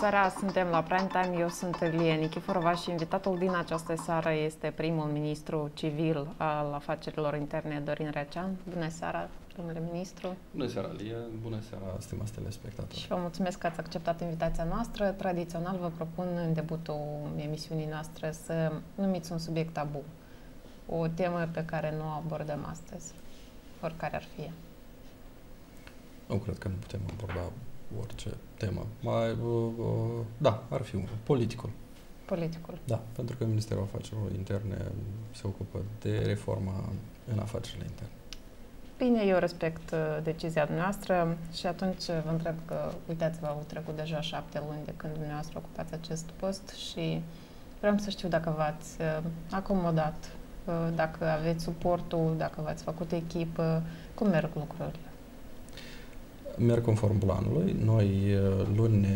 Bună seara, suntem la Prime Time, eu sunt Lie Nichiforova și invitatul din această seară este primul ministru civil al afacerilor interne, Dorin Recean. Bună seara, domnule ministru. Bună seara, Lie, bună seara, stimați telespectatori. Și vă mulțumesc că ați acceptat invitația noastră. Tradițional vă propun în debutul emisiunii noastre să numiți un subiect tabu, o temă pe care nu o abordăm astăzi, oricare ar fi. Nu cred că nu putem aborda orice temă. Mai, uh, uh, da, ar fi un politicul. Politicul. Da, pentru că Ministerul Afacerilor Interne se ocupă de reforma în afacerile interne. Bine, eu respect uh, decizia noastră și atunci vă întreb că, uitați-vă, au trecut deja șapte luni de când dumneavoastră ocupați acest post și vreau să știu dacă v-ați uh, acomodat, uh, dacă aveți suportul, dacă v-ați făcut echipă, cum merg lucrurile merg conform planului. Noi, uh, luni,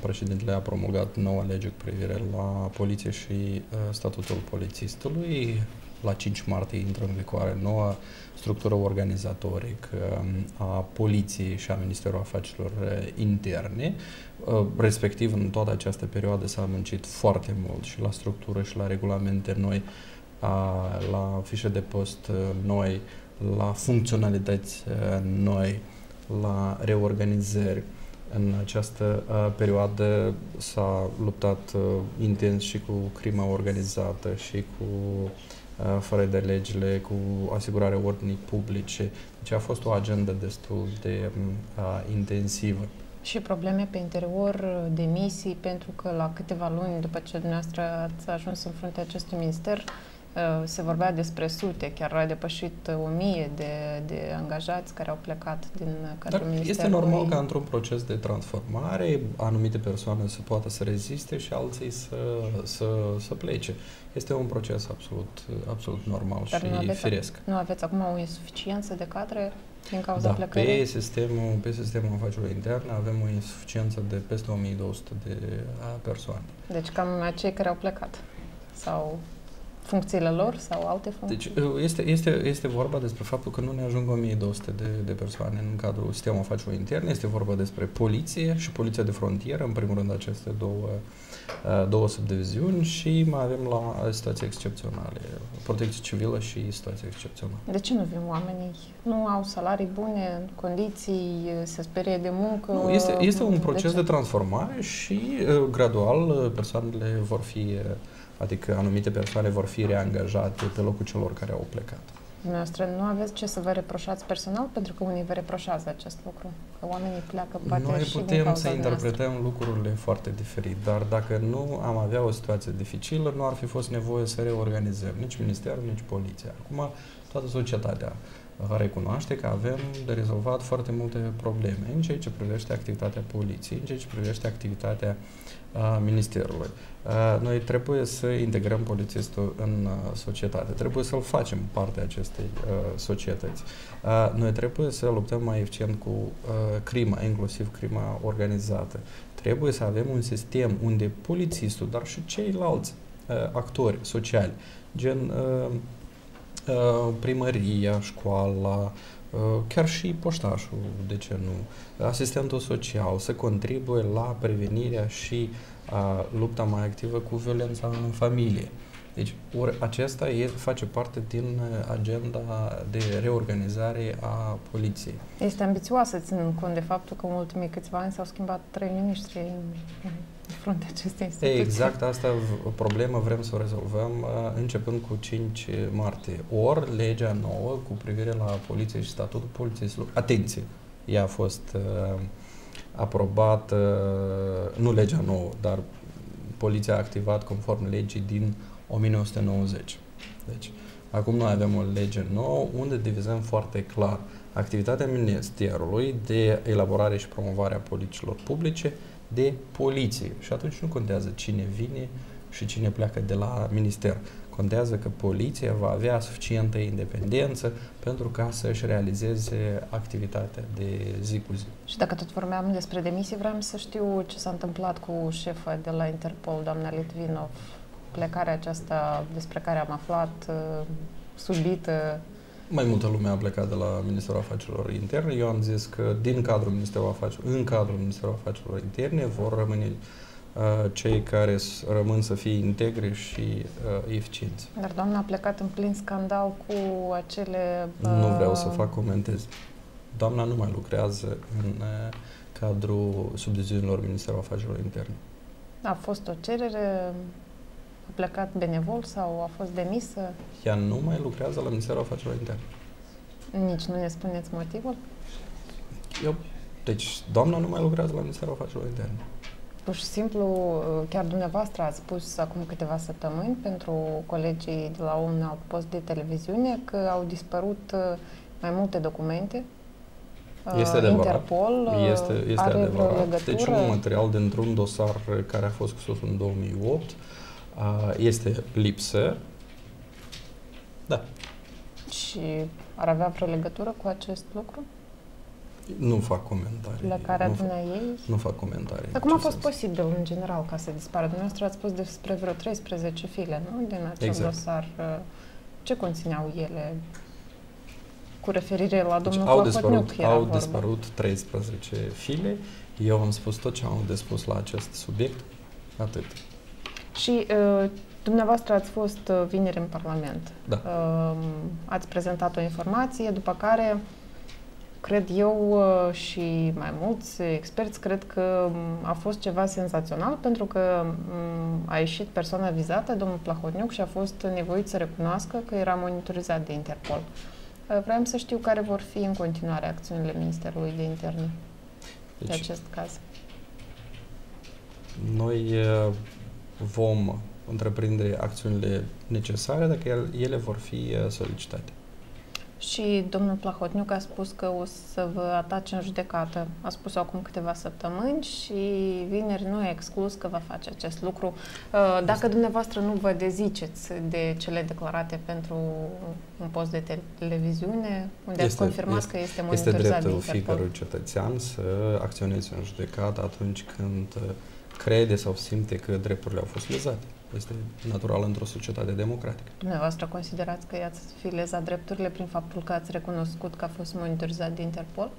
președintele a promulgat noua lege cu privire la poliție și uh, statutul polițistului. La 5 martie intră în vigoare noua structură organizatorică um, a poliției și a Ministerului Afacerilor uh, Interne. Respectiv, în toată această perioadă s-a muncit foarte mult și la structură și la regulamente noi, la fișe de post noi, la funcționalități noi, la reorganizări. În această uh, perioadă s-a luptat uh, intens și cu crima organizată și cu uh, fără de legile, cu asigurarea ordinii publice. Deci a fost o agendă destul de uh, intensivă. Și probleme pe interior, demisii, pentru că la câteva luni după ce dumneavoastră ați ajuns în fruntea acestui minister, Uh, se vorbea despre sute, chiar a depășit uh, o mie de, de angajați care au plecat din cadrul Dar Este normal ca într-un proces de transformare anumite persoane să poată să reziste și alții să, să, să plece. Este un proces absolut, absolut normal Dar și nu aveți, firesc. Nu aveți acum o insuficiență de cadre din cauza da, plecării? Pe sistemul, pe sistemul afacerilor interne avem o insuficiență de peste 1200 de persoane. Deci cam cei care au plecat sau funcțiile lor sau alte funcții? Deci uh, este, este, este vorba despre faptul că nu ne ajung 1200 de, de persoane în cadrul sistemului afacerilor interne, este vorba despre poliție și poliția de frontieră, în primul rând aceste două, uh, două subdiviziuni și mai avem la situații excepționale, protecție civilă și situații excepționale. De ce nu vin oamenii? Nu au salarii bune, condiții, se sperie de muncă? Nu, este, este un proces de, de transformare și uh, gradual persoanele vor fi uh, Adică anumite persoane vor fi reangajate pe locul celor care au plecat. Dumneavoastră nu aveți ce să vă reproșați personal, pentru că unii vă reproșează acest lucru, că oamenii pleacă poate Noi și putem să interpretăm noastră. lucrurile foarte diferit, dar dacă nu am avea o situație dificilă, nu ar fi fost nevoie să reorganizăm nici Ministerul, nici Poliția. Acum, toată societatea recunoaște că avem de rezolvat foarte multe probleme în ceea ce privește activitatea poliției, în ceea ce privește activitatea uh, Ministerului. Uh, noi trebuie să integrăm polițistul în uh, societate, trebuie să-l facem parte a acestei uh, societăți. Uh, noi trebuie să luptăm mai eficient cu uh, crima, inclusiv crima organizată. Trebuie să avem un sistem unde polițistul, dar și ceilalți uh, actori sociali, gen uh, Uh, primăria, școala, uh, chiar și poștașul, de ce nu, asistentul social, să contribuie la prevenirea și a, lupta mai activă cu violența în familie. Deci, ori acesta e, face parte din agenda de reorganizare a poliției. Este ambițioasă, ținând cont de faptul că în ultimii câțiva ani s-au schimbat trei miniștri în, fruntea acestei instituții. Exact, asta o problemă vrem să o rezolvăm uh, începând cu 5 martie. Ori legea nouă cu privire la poliție și statutul poliției. Atenție! Ea a fost uh, aprobată, uh, nu legea nouă, dar poliția a activat conform legii din 1990. Deci, acum noi avem o lege nouă unde divizăm foarte clar activitatea Ministerului de elaborare și promovare a politicilor publice de poliție. Și atunci nu contează cine vine și cine pleacă de la minister. Contează că poliția va avea suficientă independență pentru ca să-și realizeze activitatea de zi cu zi. Și dacă tot vorbeam despre demisii, vreau să știu ce s-a întâmplat cu șefa de la Interpol, doamna Litvinov, plecarea aceasta despre care am aflat, uh, subită, Mai multă lume a plecat de la Ministerul Afacerilor Interne. Eu am zis că din cadrul Ministerului Afacerilor, în cadrul Ministerului Afacerilor Interne vor rămâne uh, cei care rămân să fie integri și uh, eficienți. Dar doamna a plecat în plin scandal cu acele... Uh... Nu vreau să fac comentez. Doamna nu mai lucrează în uh, cadrul subdiviziunilor Ministerului Afacerilor Interne. A fost o cerere a plecat benevol sau a fost demisă? Ea nu mai lucrează la Ministerul Afacerilor Interne. Nici nu ne spuneți motivul? Eu, deci, doamna nu mai lucrează la Ministerul Afacerilor Interne. Pur și simplu, chiar dumneavoastră ați spus acum câteva săptămâni pentru colegii de la un alt post de televiziune că au dispărut uh, mai multe documente uh, este adevărat. Interpol este, este are adevărat. Deci un material dintr-un dosar care a fost scos în 2008 este lipsă. Da. Și ar avea vreo legătură cu acest lucru? Nu fac comentarii. La care adună ei? Nu fac comentarii. Dar cum a fost sens? posibil, în general, ca să dispară? Dumneavoastră ați spus despre vreo 13 file, nu? Din acel exact. dosar. Ce conțineau ele? Cu referire la domnul deci, au dispărut, au vorba. dispărut 13 file. Eu am spus tot ce am de spus la acest subiect. Atât. Și uh, dumneavoastră ați fost uh, vineri în Parlament. Da. Uh, ați prezentat o informație, după care cred eu uh, și mai mulți experți cred că um, a fost ceva senzațional pentru că um, a ieșit persoana vizată, domnul Plahotniuc, și a fost nevoit să recunoască că era monitorizat de Interpol. Uh, vreau să știu care vor fi în continuare acțiunile Ministerului de Interne deci, de acest caz. Noi uh, vom întreprinde acțiunile necesare dacă ele vor fi uh, solicitate. Și domnul Plahotniuc a spus că o să vă atace în judecată. A spus acum câteva săptămăni și vineri nu e exclus că va face acest lucru. Uh, dacă dumneavoastră nu vă deziceți de cele declarate pentru un post de televiziune, unde este, ați confirmat este, că este monitorizat Este dreptul fiecărui cetățean să acționeze în judecată atunci când uh, crede sau simte că drepturile au fost lezate. Este natural într-o societate democratică. Dumneavoastră considerați că i-ați fi lezat drepturile prin faptul că ați recunoscut că a fost monitorizat de Interpol?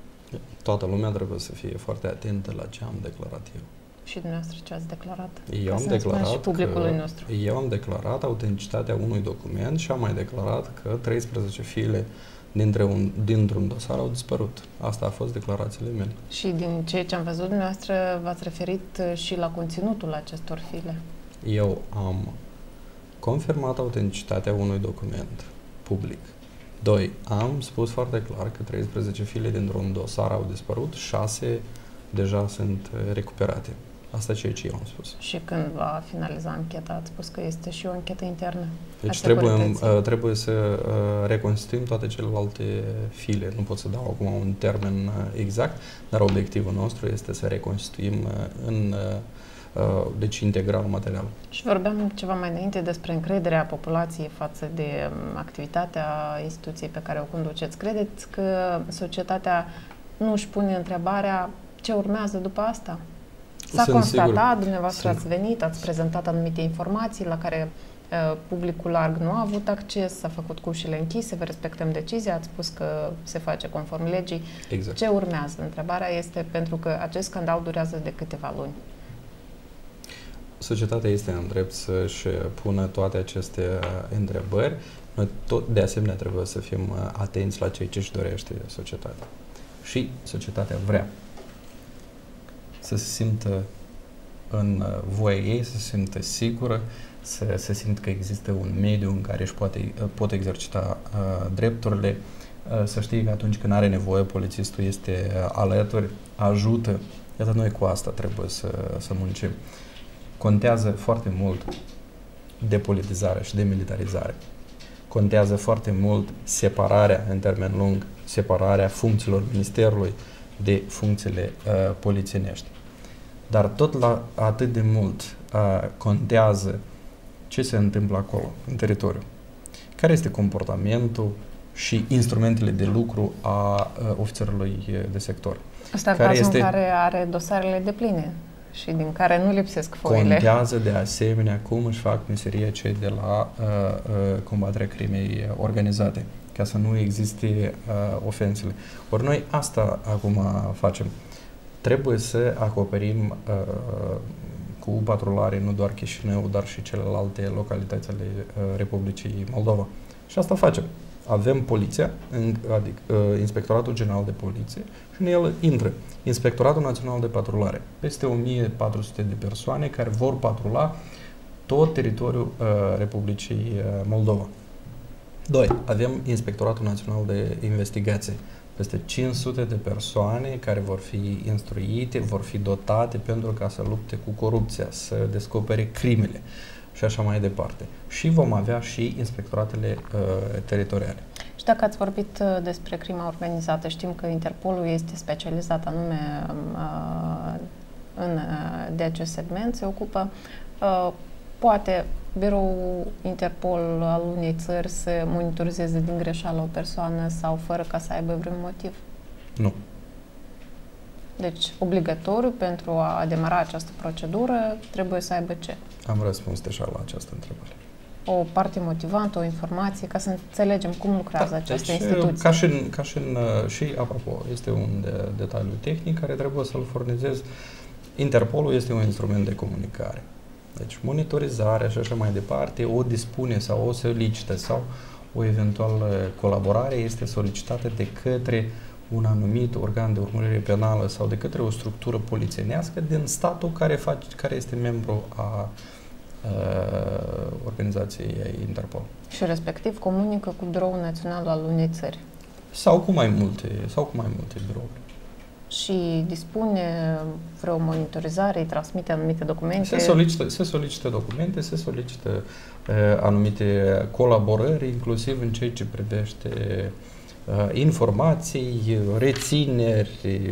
Toată lumea trebuie să fie foarte atentă la ce am declarat eu. Și dumneavoastră ce ați declarat? Eu am declarat și publicului că, nostru. Eu am declarat autenticitatea unui document și am mai declarat că 13 file dintre un, dintr-un dosar au dispărut. Asta a fost declarațiile mele. Și din ceea ce am văzut dumneavoastră, v-ați referit uh, și la conținutul acestor file. Eu am confirmat autenticitatea unui document public. Doi, am spus foarte clar că 13 file dintr-un dosar au dispărut, 6 deja sunt uh, recuperate. Asta ceea ce eu am spus. Și când va finaliza ancheta, ați spus că este și o anchetă internă? Deci trebuie, uh, trebuie să uh, reconstituim toate celelalte file. Nu pot să dau acum un termen uh, exact, dar obiectivul nostru este să reconstituim uh, în uh, uh, deci integral material. Și vorbeam ceva mai înainte despre încrederea populației față de um, activitatea instituției pe care o conduceți. Credeți că societatea nu își pune întrebarea ce urmează după asta? S-a Sunt constatat, sigur. dumneavoastră Sunt. ați venit, ați prezentat anumite informații la care uh, publicul larg nu a avut acces, s-a făcut cu ușile închise, vă respectăm decizia, ați spus că se face conform legii. Exact. Ce urmează? Întrebarea este pentru că acest scandal durează de câteva luni. Societatea este în drept să-și pună toate aceste uh, întrebări. Noi tot de asemenea trebuie să fim uh, atenți la ceea ce își dorește societatea. Și societatea vrea să se simtă în uh, voia ei, să se simtă sigură, să se simtă că există un mediu în care își poate, uh, pot exercita uh, drepturile, uh, să știe că atunci când are nevoie, polițistul este uh, alături, ajută. Iată, noi cu asta trebuie să, să muncim. Contează foarte mult depolitizare și demilitarizare. Contează foarte mult separarea în termen lung, separarea funcțiilor ministerului de funcțiile uh, polițienești. Dar tot la atât de mult uh, contează ce se întâmplă acolo, în teritoriu. Care este comportamentul și instrumentele de lucru a uh, ofițerului de sector. Asta în care cazul este, în care are dosarele de pline și din care nu lipsesc foile. Contează de asemenea cum își fac meseria cei de la uh, uh, combaterea crimei organizate. ca să nu existe uh, ofensele. Ori noi asta acum facem. Trebuie să acoperim uh, cu patrulare nu doar Chișinău, dar și celelalte localități ale uh, Republicii Moldova. Și asta facem. Avem poliția, adică uh, Inspectoratul General de Poliție și în el intră Inspectoratul Național de Patrulare. Peste 1400 de persoane care vor patrula tot teritoriul uh, Republicii uh, Moldova. 2. Avem Inspectoratul Național de Investigație. Peste 500 de persoane care vor fi instruite, vor fi dotate pentru ca să lupte cu corupția, să descopere crimele și așa mai departe. Și vom avea și inspectoratele uh, teritoriale. Și dacă ați vorbit uh, despre crima organizată, știm că Interpolul este specializat anume uh, în, uh, de acest segment, se ocupă uh, poate biroul Interpol al unei țări să monitorizeze din greșeală o persoană sau fără ca să aibă vreun motiv? Nu. Deci, obligatoriu pentru a demara această procedură trebuie să aibă ce? Am răspuns deja la această întrebare. O parte motivantă, o informație, ca să înțelegem cum lucrează da, această deci, instituție. Ca și, în, ca și, în, uh, și, apropo, este un de, detaliu tehnic care trebuie să-l furnizez. Interpolul este un instrument de comunicare. Deci monitorizarea și așa mai departe, o dispune sau o solicită sau o eventuală colaborare este solicitată de către un anumit organ de urmărire penală sau de către o structură polițienească din statul care, face, care este membru a, a organizației Interpol. Și respectiv comunică cu biroul național al unei țări. Sau cu mai multe, sau cu mai multe birouri și dispune vreo monitorizare, îi transmite anumite documente? Se solicită, se solicită documente, se solicită uh, anumite colaborări, inclusiv în ceea ce privește uh, informații, rețineri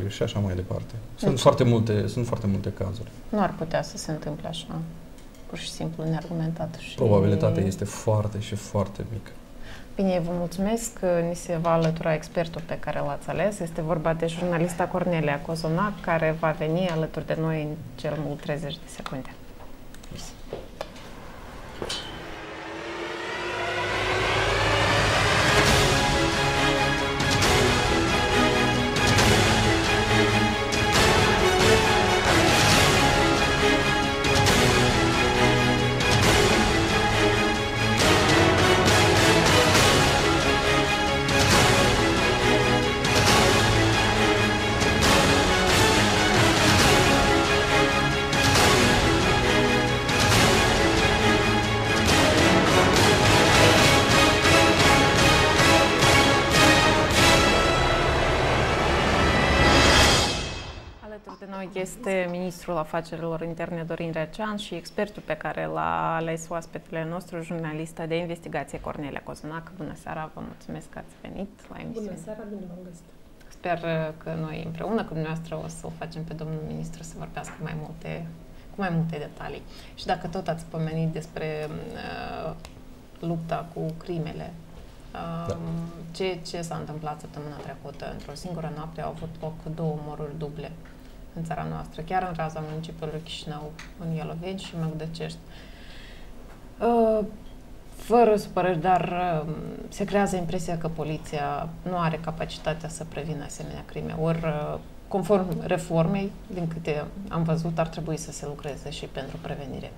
și așa mai departe. Sunt, deci, foarte multe, sunt foarte multe cazuri. Nu ar putea să se întâmple așa, pur și simplu neargumentat. Și... Probabilitatea este foarte și foarte mică. Bine, vă mulțumesc. Ni se va alătura expertul pe care l-ați ales. Este vorba de jurnalista Cornelia Cozonac, care va veni alături de noi în cel mult 30 de secunde. este ministrul afacerilor interne Dorin Recean și expertul pe care l-a ales oaspetele nostru, jurnalista de investigație Cornelia Cozonac. Bună seara, vă mulțumesc că ați venit la emisiune. Bună seara, bine v-am găsit. Sper că noi împreună cu dumneavoastră o să o facem pe domnul ministru să vorbească mai multe, cu mai multe detalii. Și dacă tot ați pomenit despre uh, lupta cu crimele uh, da. ce, ce s-a întâmplat săptămâna trecută? Într-o singură noapte au avut loc două omoruri duble în țara noastră, chiar în raza municipiului Chișinău, în Ieloveni și Măgdăcești. Uh, fără supărări, dar uh, se creează impresia că poliția nu are capacitatea să prevină asemenea crime. Ori, uh, conform reformei, din câte am văzut, ar trebui să se lucreze și pentru prevenire.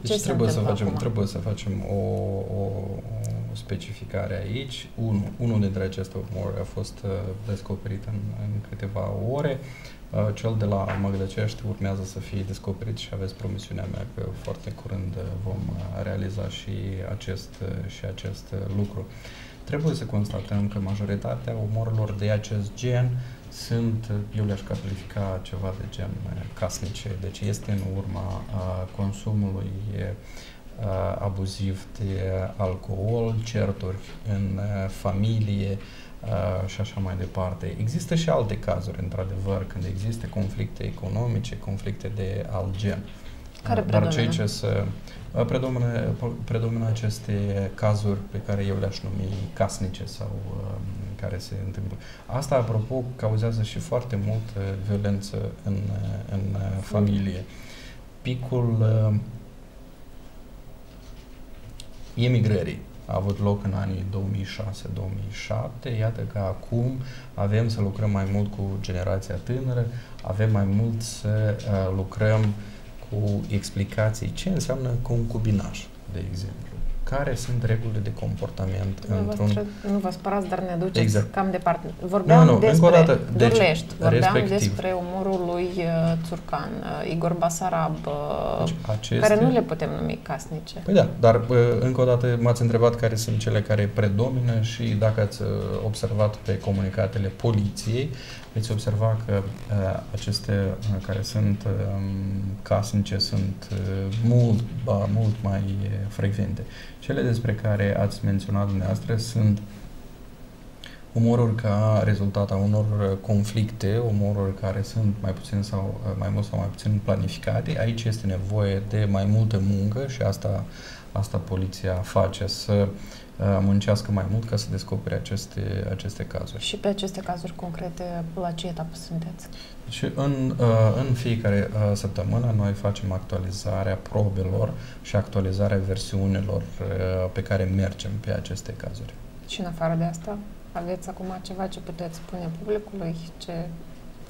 Deci Ce trebuie să, facem, trebuie să facem o, o, o specificare aici. Unu, unul dintre aceste omori a fost descoperit în, în câteva ore. Uh, cel de la Măgdăcești urmează să fie descoperit și aveți promisiunea mea că foarte curând uh, vom uh, realiza și acest, și acest lucru. Trebuie să constatăm că majoritatea omorurilor de acest gen sunt, eu le-aș califica ceva de gen casnice, deci este în urma consumului abuziv de alcool, certuri în familie, uh, și așa mai departe. Există și alte cazuri, într-adevăr, când există conflicte economice, conflicte de alt gen. Care Dar cei ce să predomină, predomină aceste cazuri pe care eu le-aș numi casnice sau uh, care se întâmplă. Asta, apropo, cauzează și foarte mult uh, violență în, uh, în uh, familie. Picul uh, emigrării a avut loc în anii 2006-2007. Iată că acum avem să lucrăm mai mult cu generația tânără, avem mai mult să uh, lucrăm cu explicații ce înseamnă concubinaj, de exemplu care sunt regulile de comportament nu într-un... Vă, nu vă spărați, dar ne duceți Exact. cam departe. Vorbeam Nu, nu, despre încă o dată, deci, Durlești, vorbeam respectiv. despre umorul lui uh, Țurcan, uh, Igor Basarab, uh, Deci, aceste... care nu le putem numi casnice. Păi da, dar bă, încă o dată m-ați întrebat care sunt cele care predomină și dacă ați uh, observat pe comunicatele poliției, veți observa că uh, aceste uh, care sunt uh, casnice sunt uh, mult, ba, mult mai uh, frecvente. Cele despre care ați menționat dumneavoastră sunt umoruri ca rezultat a unor uh, conflicte, umoruri care sunt mai puțin sau uh, mai mult sau mai puțin planificate. Aici este nevoie de mai multă muncă și asta, asta poliția face, să uh, muncească mai mult ca să descopere aceste, aceste cazuri. Și pe aceste cazuri concrete, la ce etapă sunteți? Și în, în fiecare săptămână noi facem actualizarea probelor și actualizarea versiunilor pe care mergem pe aceste cazuri. Și în afară de asta, aveți acum ceva ce puteți spune publicului? Ce,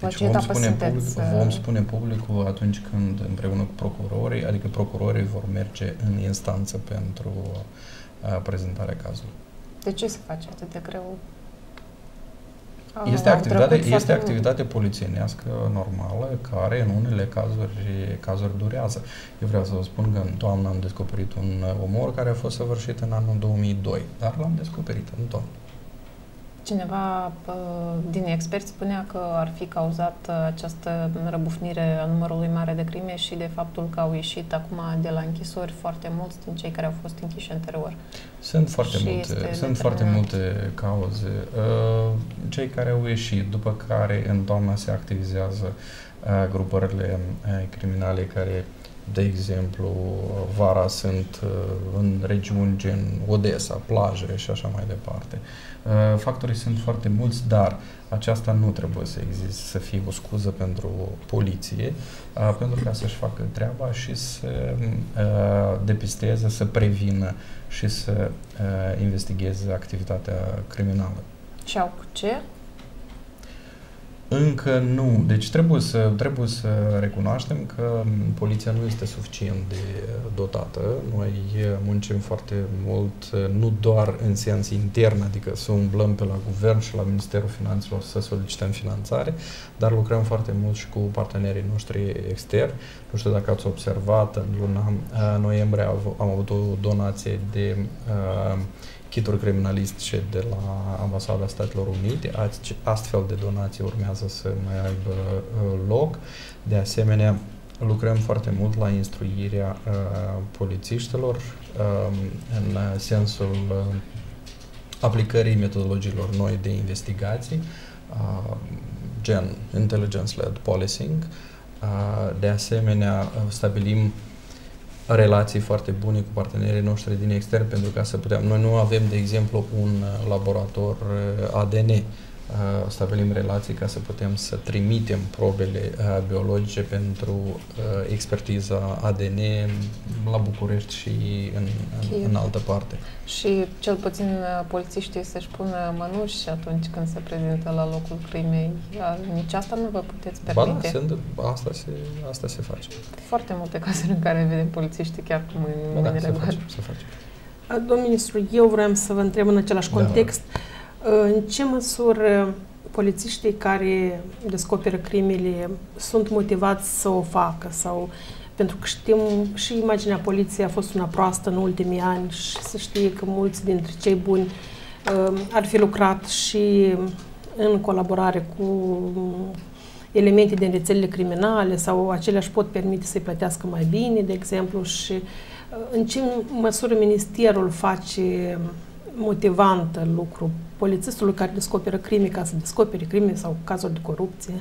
la Deci ce vom etapă spune, sunteți? public, vom spune publicul atunci când împreună cu procurorii, adică procurorii vor merge în instanță pentru uh, prezentarea cazului. De ce se face atât de greu? Este Au activitate, trecut este foarte activitate polițienească normală care în unele cazuri, cazuri durează. Eu vreau să vă spun că în toamnă am descoperit un omor care a fost săvârșit în anul 2002, dar l-am descoperit în toamnă. Cineva din experți spunea că ar fi cauzat această răbufnire a numărului mare de crime și de faptul că au ieșit acum de la închisori foarte mulți din cei care au fost închiși anterior. Sunt foarte Și multe, este sunt foarte determinant. multe cauze. Uh, Cei care au ieșit, după care în toamna se activizează uh, grupările uh, criminale care de exemplu, vara sunt uh, în regiuni gen Odessa, plaje și așa mai departe. Uh, Factorii sunt foarte mulți, dar aceasta nu trebuie să existe, să fie o scuză pentru poliție, uh, pentru ca să-și facă treaba și să uh, depisteze, să prevină și să uh, investigheze activitatea criminală. Și au cu ce? Încă nu. Deci trebuie să, trebuie să recunoaștem că poliția nu este suficient de dotată. Noi muncim foarte mult, nu doar în sens intern, adică să umblăm pe la guvern și la Ministerul Finanțelor să solicităm finanțare, dar lucrăm foarte mult și cu partenerii noștri externi. Nu știu dacă ați observat, în luna uh, noiembrie am avut- am avut o donație de uh, kituri criminalistice de la Ambasada Statelor Unite. Azi- Astfel de donații urmează să mai aibă uh, loc. De asemenea, lucrăm foarte mult la instruirea uh, polițiștilor um, în uh, sensul uh, aplicării metodologiilor noi de investigații, uh, gen intelligence-led policing. Uh, de asemenea, uh, stabilim relații foarte bune cu partenerii noștri din extern pentru ca să putem. Noi nu avem, de exemplu, un uh, laborator uh, ADN. Uh, Stabilim relații ca să putem să trimitem probele uh, biologice pentru uh, expertiza ADN la București și în, în, Kiev. în altă parte. Și cel puțin uh, polițiștii să-și pună mănuși atunci când se prezintă la locul crimei. Iar Nici asta nu vă puteți Ba da, permite. se, întâmplă. asta, se, asta se face. Foarte multe cazuri în care vedem polițiștii chiar cu mâini- Ba da, mâinile se goale. face, se face. Domnul ministru, eu vreau să vă întreb în același Da, context, în ce măsură polițiștii care descoperă crimele sunt motivați să o facă? Sau pentru că știm și imaginea poliției a fost una proastă în ultimii ani și se știe că mulți dintre cei buni uh, ar fi lucrat și în colaborare cu elemente din rețelele criminale sau acelea își pot permite să-i plătească mai bine, de exemplu, și uh, în ce măsură ministerul face motivant lucru polițistului care descoperă crime ca să descopere crime sau cazuri de corupție?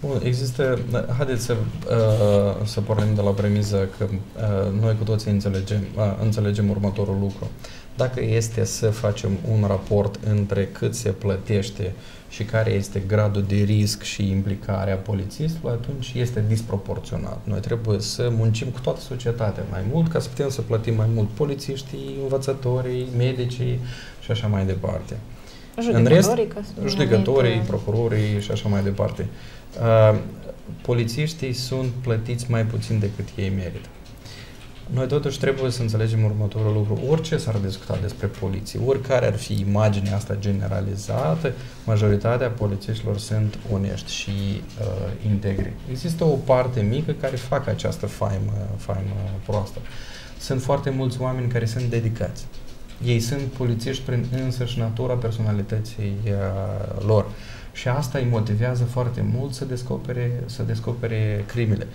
Bun, există, haideți să, uh, să pornim de la premiză că uh, noi cu toții înțelegem, uh, înțelegem următorul lucru. Dacă este să facem un raport între cât se plătește și care este gradul de risc și implicarea polițistului, atunci este disproporționat. Noi trebuie să muncim cu toată societatea mai mult ca să putem să plătim mai mult polițiștii, învățătorii, medicii și așa mai departe. În rest, judecătorii, procurorii și așa mai departe. Uh, polițiștii sunt plătiți mai puțin decât ei merită. Noi totuși trebuie să înțelegem următorul lucru. Orice s-ar discuta despre poliție, oricare ar fi imaginea asta generalizată, majoritatea polițiștilor sunt onești și uh, integri. Există o parte mică care fac această faimă, faimă proastă. Sunt foarte mulți oameni care sunt dedicați. Ei sunt polițiști prin însăși natura personalității uh, lor. Și asta îi motivează foarte mult să descopere, să descopere crimele.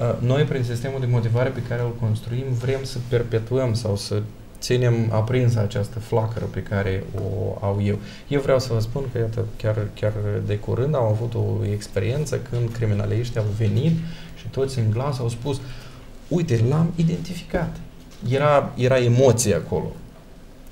Uh, noi, prin sistemul de motivare pe care îl construim, vrem să perpetuăm sau să ținem aprinsă această flacără pe care o au eu. Eu vreau să vă spun că, iată, chiar, chiar de curând am avut o experiență când criminaliștii au venit și toți în glas au spus uite, l-am identificat. Era, era emoție acolo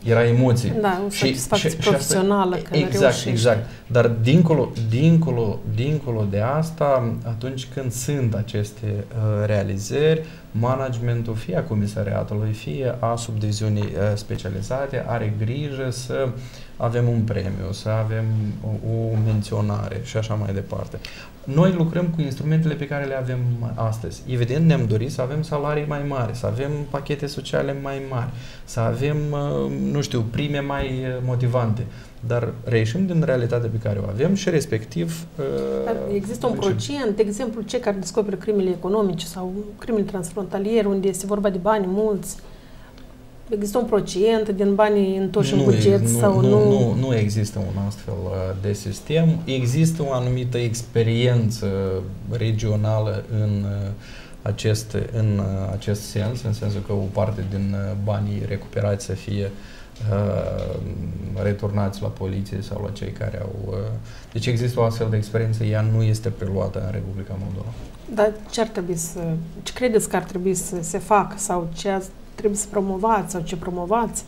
era emoție. Da, o satisfacție și, profesională. Și asta, că exact, exact. Dar dincolo, dincolo, dincolo de asta, atunci când sunt aceste uh, realizări, managementul fie a comisariatului, fie a subdiviziunii uh, specializate are grijă să avem un premiu, să avem o, o menționare și așa mai departe. Noi lucrăm cu instrumentele pe care le avem astăzi. Evident, ne-am dorit să avem salarii mai mari, să avem pachete sociale mai mari, să avem, uh, nu știu, prime mai uh, motivante. Dar reieșim din realitatea pe care o avem și respectiv... Uh, Dar există un procent, de exemplu, cei care descoperă crimele economice sau crimele transfrontaliere, unde este vorba de bani mulți, Există un procent din banii întoși nu, în buget nu, sau nu, nu? Nu, nu există un astfel uh, de sistem. Există o anumită experiență regională în uh, acest, în acest sens, în sensul că o parte din banii recuperați să fie uh, returnați la poliție sau la cei care au... Uh, deci există o astfel de experiență, ea nu este preluată în Republica Moldova. Dar ce ar trebui să... Ce credeți că ar trebui să se facă sau ce trebuie să promovați sau ce promovați?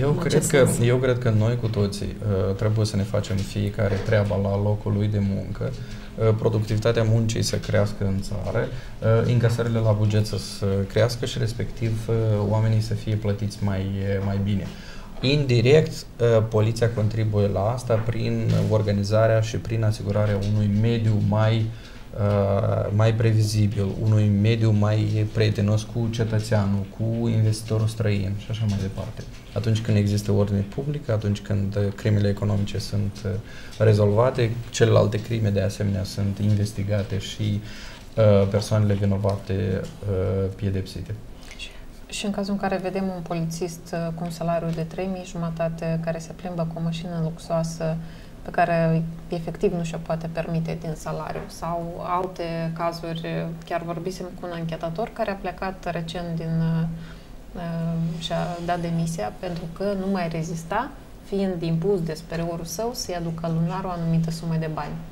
Eu cred, că, eu cred că noi cu toții uh, trebuie să ne facem fiecare treaba la locul lui de muncă, uh, productivitatea muncii să crească în țară, uh, încasările la buget să crească și respectiv uh, oamenii să fie plătiți mai, mai bine. Indirect, uh, poliția contribuie la asta prin organizarea și prin asigurarea unui mediu mai uh, Uh, mai previzibil, unui mediu mai prietenos cu cetățeanul, cu investitorul străin și așa mai departe. Atunci când există ordine publică, atunci când uh, crimele economice sunt uh, rezolvate, celelalte crime de asemenea sunt investigate și uh, persoanele vinovate uh, piedepsite. Și în cazul în care vedem un polițist cu un salariu de 3.000 jumătate care se plimbă cu o mașină luxoasă, pe care efectiv nu și-o poate permite din salariu. Sau alte cazuri, chiar vorbisem cu un anchetator care a plecat recent din uh, și-a dat demisia pentru că nu mai rezista, fiind impus de superiorul său să-i aducă lunar o anumită sumă de bani de,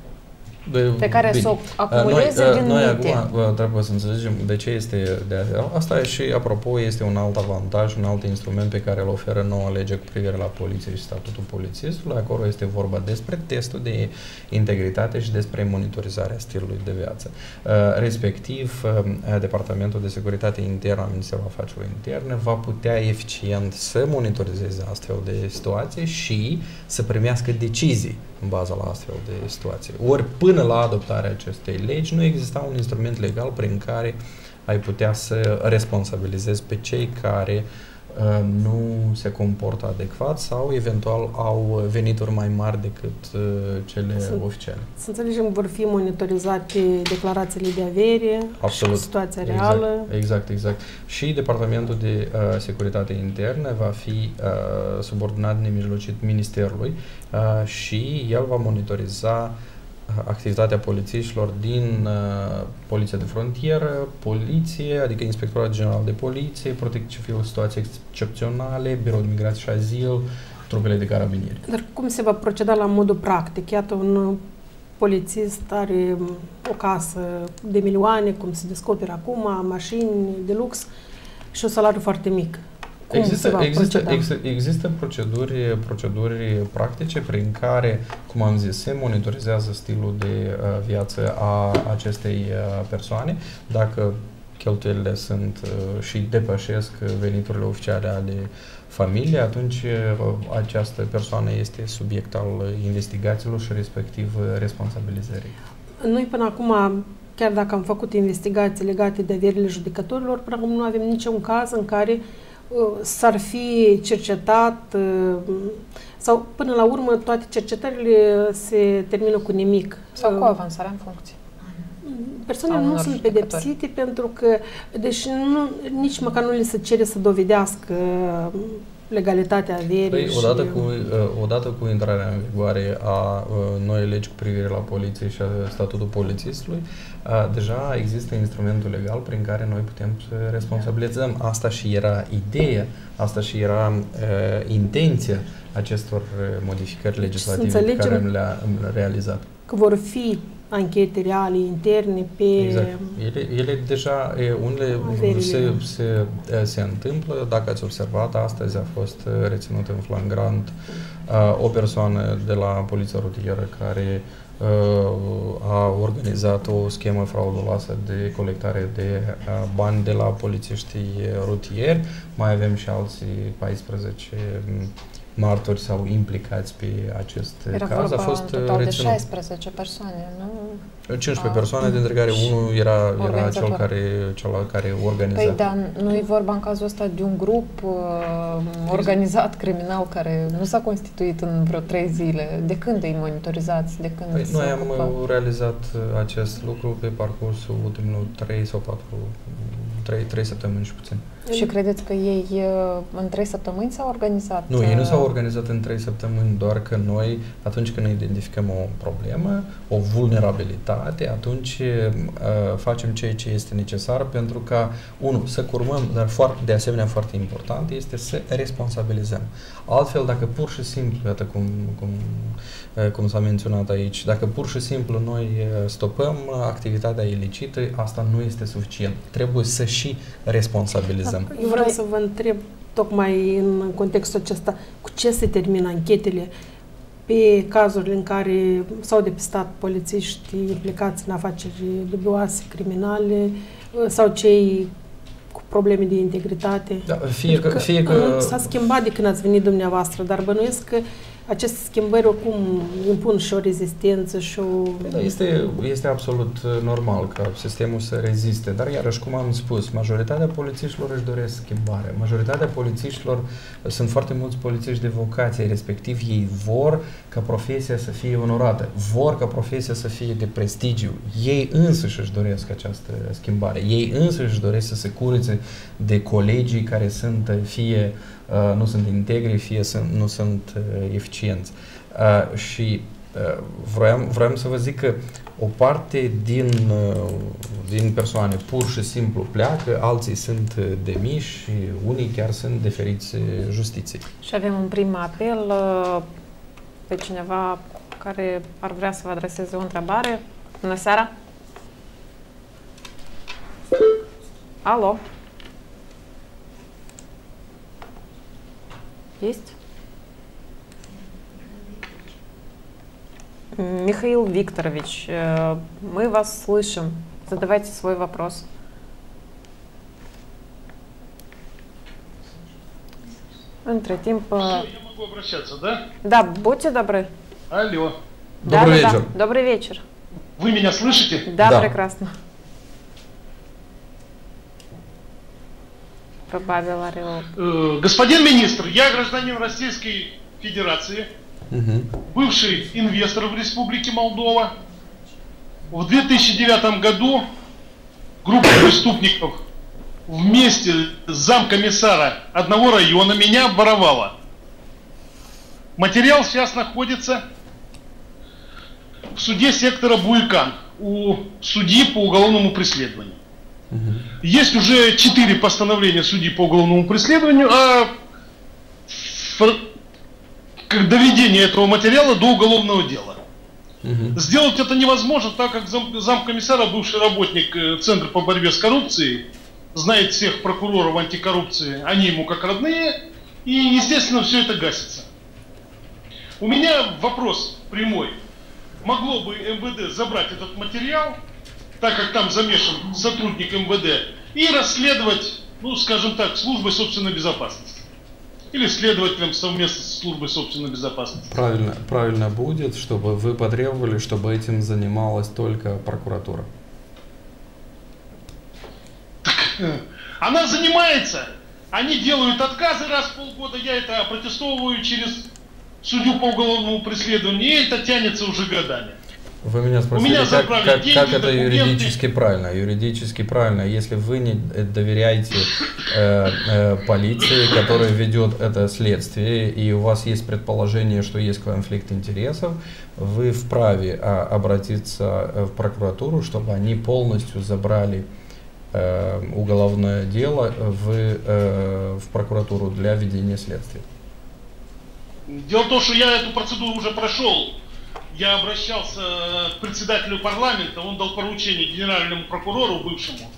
pe care bine. să o acumuleze noi, din Noi minte. acum trebuie să înțelegem de ce este de asta e și, apropo, este un alt avantaj, un alt instrument pe care îl oferă noua lege cu privire la poliție și statutul polițistului. Acolo este vorba despre testul de integritate și despre monitorizarea stilului de viață. Uh, respectiv, uh, Departamentul de Securitate Internă al Ministerului Afacerilor Interne va putea eficient să monitorizeze astfel de situații și să primească decizii în baza la astfel de situații. Ori până la adoptarea acestei legi nu exista un instrument legal prin care ai putea să responsabilizezi pe cei care uh, nu se comportă adecvat sau eventual au venituri mai mari decât uh, cele să, oficiale. Să înțelegem, vor fi monitorizate declarațiile de avere Absolut. și situația exact, reală. Exact, exact. Și Departamentul de uh, Securitate Internă va fi uh, subordonat nemijlocit Ministerului uh, și el va monitoriza activitatea polițiștilor din uh, Poliția de Frontieră, Poliție, adică Inspectorat General de Poliție, Protecție Civilă, Situații Excepționale, Biroul de Migrație și Azil, trupele de carabinieri. Dar cum se va proceda la modul practic? Iată un polițist are o casă de milioane, cum se descoperă acum, mașini de lux și un salariu foarte mic. Cum există, există, ex, există proceduri, proceduri practice prin care, cum am zis, se monitorizează stilul de uh, viață a acestei uh, persoane, dacă cheltuielile sunt uh, și depășesc veniturile oficiale ale familiei, atunci uh, această persoană este subiect al investigațiilor și respectiv uh, responsabilizării. Noi până acum, chiar dacă am făcut investigații legate de averile judecătorilor, până acum nu avem niciun caz în care uh, s-ar fi cercetat sau până la urmă toate cercetările se termină cu nimic. Sau cu avansarea în funcție persoanele nu sunt pedepsite pentru că, deși nu, nici măcar nu le se cere să dovedească legalitatea averii. Păi, și... odată, cu, uh, odată cu intrarea în vigoare a uh, noi legi cu privire la poliție și a statutul polițistului, uh, deja există instrumentul legal prin care noi putem să responsabilizăm. Asta și era ideea, asta și era uh, intenția acestor modificări legislative pe care le-a realizat. Că vor fi anchete reale interne pe... Exact. Ele, ele deja, e, unele se, se, se întâmplă, dacă ați observat, astăzi a fost reținută în flagrant o persoană de la Poliția Rutieră care a organizat o schemă frauduloasă de colectare de bani de la polițiștii rutieri. Mai avem și alții 14 martori sau implicați pe acest era caz. A fost total reținut. de 16 persoane, nu? 15 a, persoane, dintre care unul era, era cel care, cel care organiza. Păi da, nu e vorba în cazul ăsta de un grup uh, organizat criminal care nu s-a constituit în vreo trei zile. De când îi monitorizați? De când păi noi am ocupa? realizat acest lucru pe parcursul ultimilor 3 sau 4 3, 3 săptămâni și puțin. Și credeți că ei uh, în 3 săptămâni s-au organizat? Nu, ei nu s-au uh, organizat în 3 săptămâni, doar că noi, atunci când identificăm o problemă, o vulnerabilitate, atunci uh, facem ceea ce este necesar pentru ca, unu, să curmăm, dar foarte, de asemenea foarte important este să responsabilizăm. Altfel, dacă pur și simplu, iată cum, cum, uh, cum s-a menționat aici, dacă pur și simplu noi stopăm activitatea ilicită, asta nu este suficient. Trebuie să și responsabilizăm. Eu vreau să vă întreb, tocmai în contextul acesta, cu ce se termină anchetele pe cazurile în care s-au depistat polițiști implicați în afaceri dubioase, criminale sau cei cu probleme de integritate. Da, fie că, fie că... S-a schimbat de când ați venit dumneavoastră, dar bănuiesc că aceste schimbări oricum impun și o rezistență și o... Păi da, este, este absolut uh, normal ca sistemul să reziste, dar iarăși, cum am spus, majoritatea polițiștilor își doresc schimbare. Majoritatea polițiștilor, uh, sunt foarte mulți polițiști de vocație, respectiv ei vor ca profesia să fie onorată, vor ca profesia să fie de prestigiu. Ei însuși își doresc această schimbare. Ei însuși își doresc să se curățe de colegii care sunt fie uh, Uh, nu sunt integri, fie sunt, nu sunt uh, eficienți. Uh, și vroiam, vroiam să vă zic că o parte din, din persoane pur și simplu pleacă, alții sunt demiși și unii chiar sunt deferiți justiției. Și avem un prim apel pe cineva care ar vrea să vă adreseze o întrebare. Bună seara! Alo! Есть? Михаил Викторович, э, мы вас слышим. Задавайте свой вопрос. Все, я могу обращаться, да? Да, будьте добры. Алло. Добрый да, вечер. Да, добрый вечер. Вы меня слышите? Да, да. прекрасно. Павел Орел. Э, господин министр, я гражданин Российской Федерации, угу. бывший инвестор в Республике Молдова. В 2009 году группа преступников вместе с замкомиссара одного района меня обворовала. Материал сейчас находится в суде сектора Буйкан у судьи по уголовному преследованию. Есть уже четыре постановления судьи по уголовному преследованию о доведении этого материала до уголовного дела. Угу. Сделать это невозможно, так как зам, замкомиссара, бывший работник э, Центра по борьбе с коррупцией, знает всех прокуроров антикоррупции, они ему как родные, и, естественно, все это гасится. У меня вопрос прямой. Могло бы МВД забрать этот материал, так как там замешан сотрудник МВД, и расследовать, ну, скажем так, службой собственной безопасности? или следователям совместно с службой собственной безопасности. Правильно, правильно будет, чтобы вы потребовали, чтобы этим занималась только прокуратура. Так, э, она занимается. Они делают отказы раз в полгода, я это протестовываю через судью по уголовному преследованию, и это тянется уже годами. Вы меня спросили, меня как, как, деньги, как это документы. юридически правильно? Юридически правильно, если вы не доверяете э, э, полиции, которая ведет это следствие, и у вас есть предположение, что есть конфликт интересов, вы вправе а, обратиться э, в прокуратуру, чтобы они полностью забрали э, уголовное дело в, э, в прокуратуру для ведения следствия. Дело в том, что я эту процедуру уже прошел я обращался к председателю парламента, он дал поручение генеральному прокурору бывшему.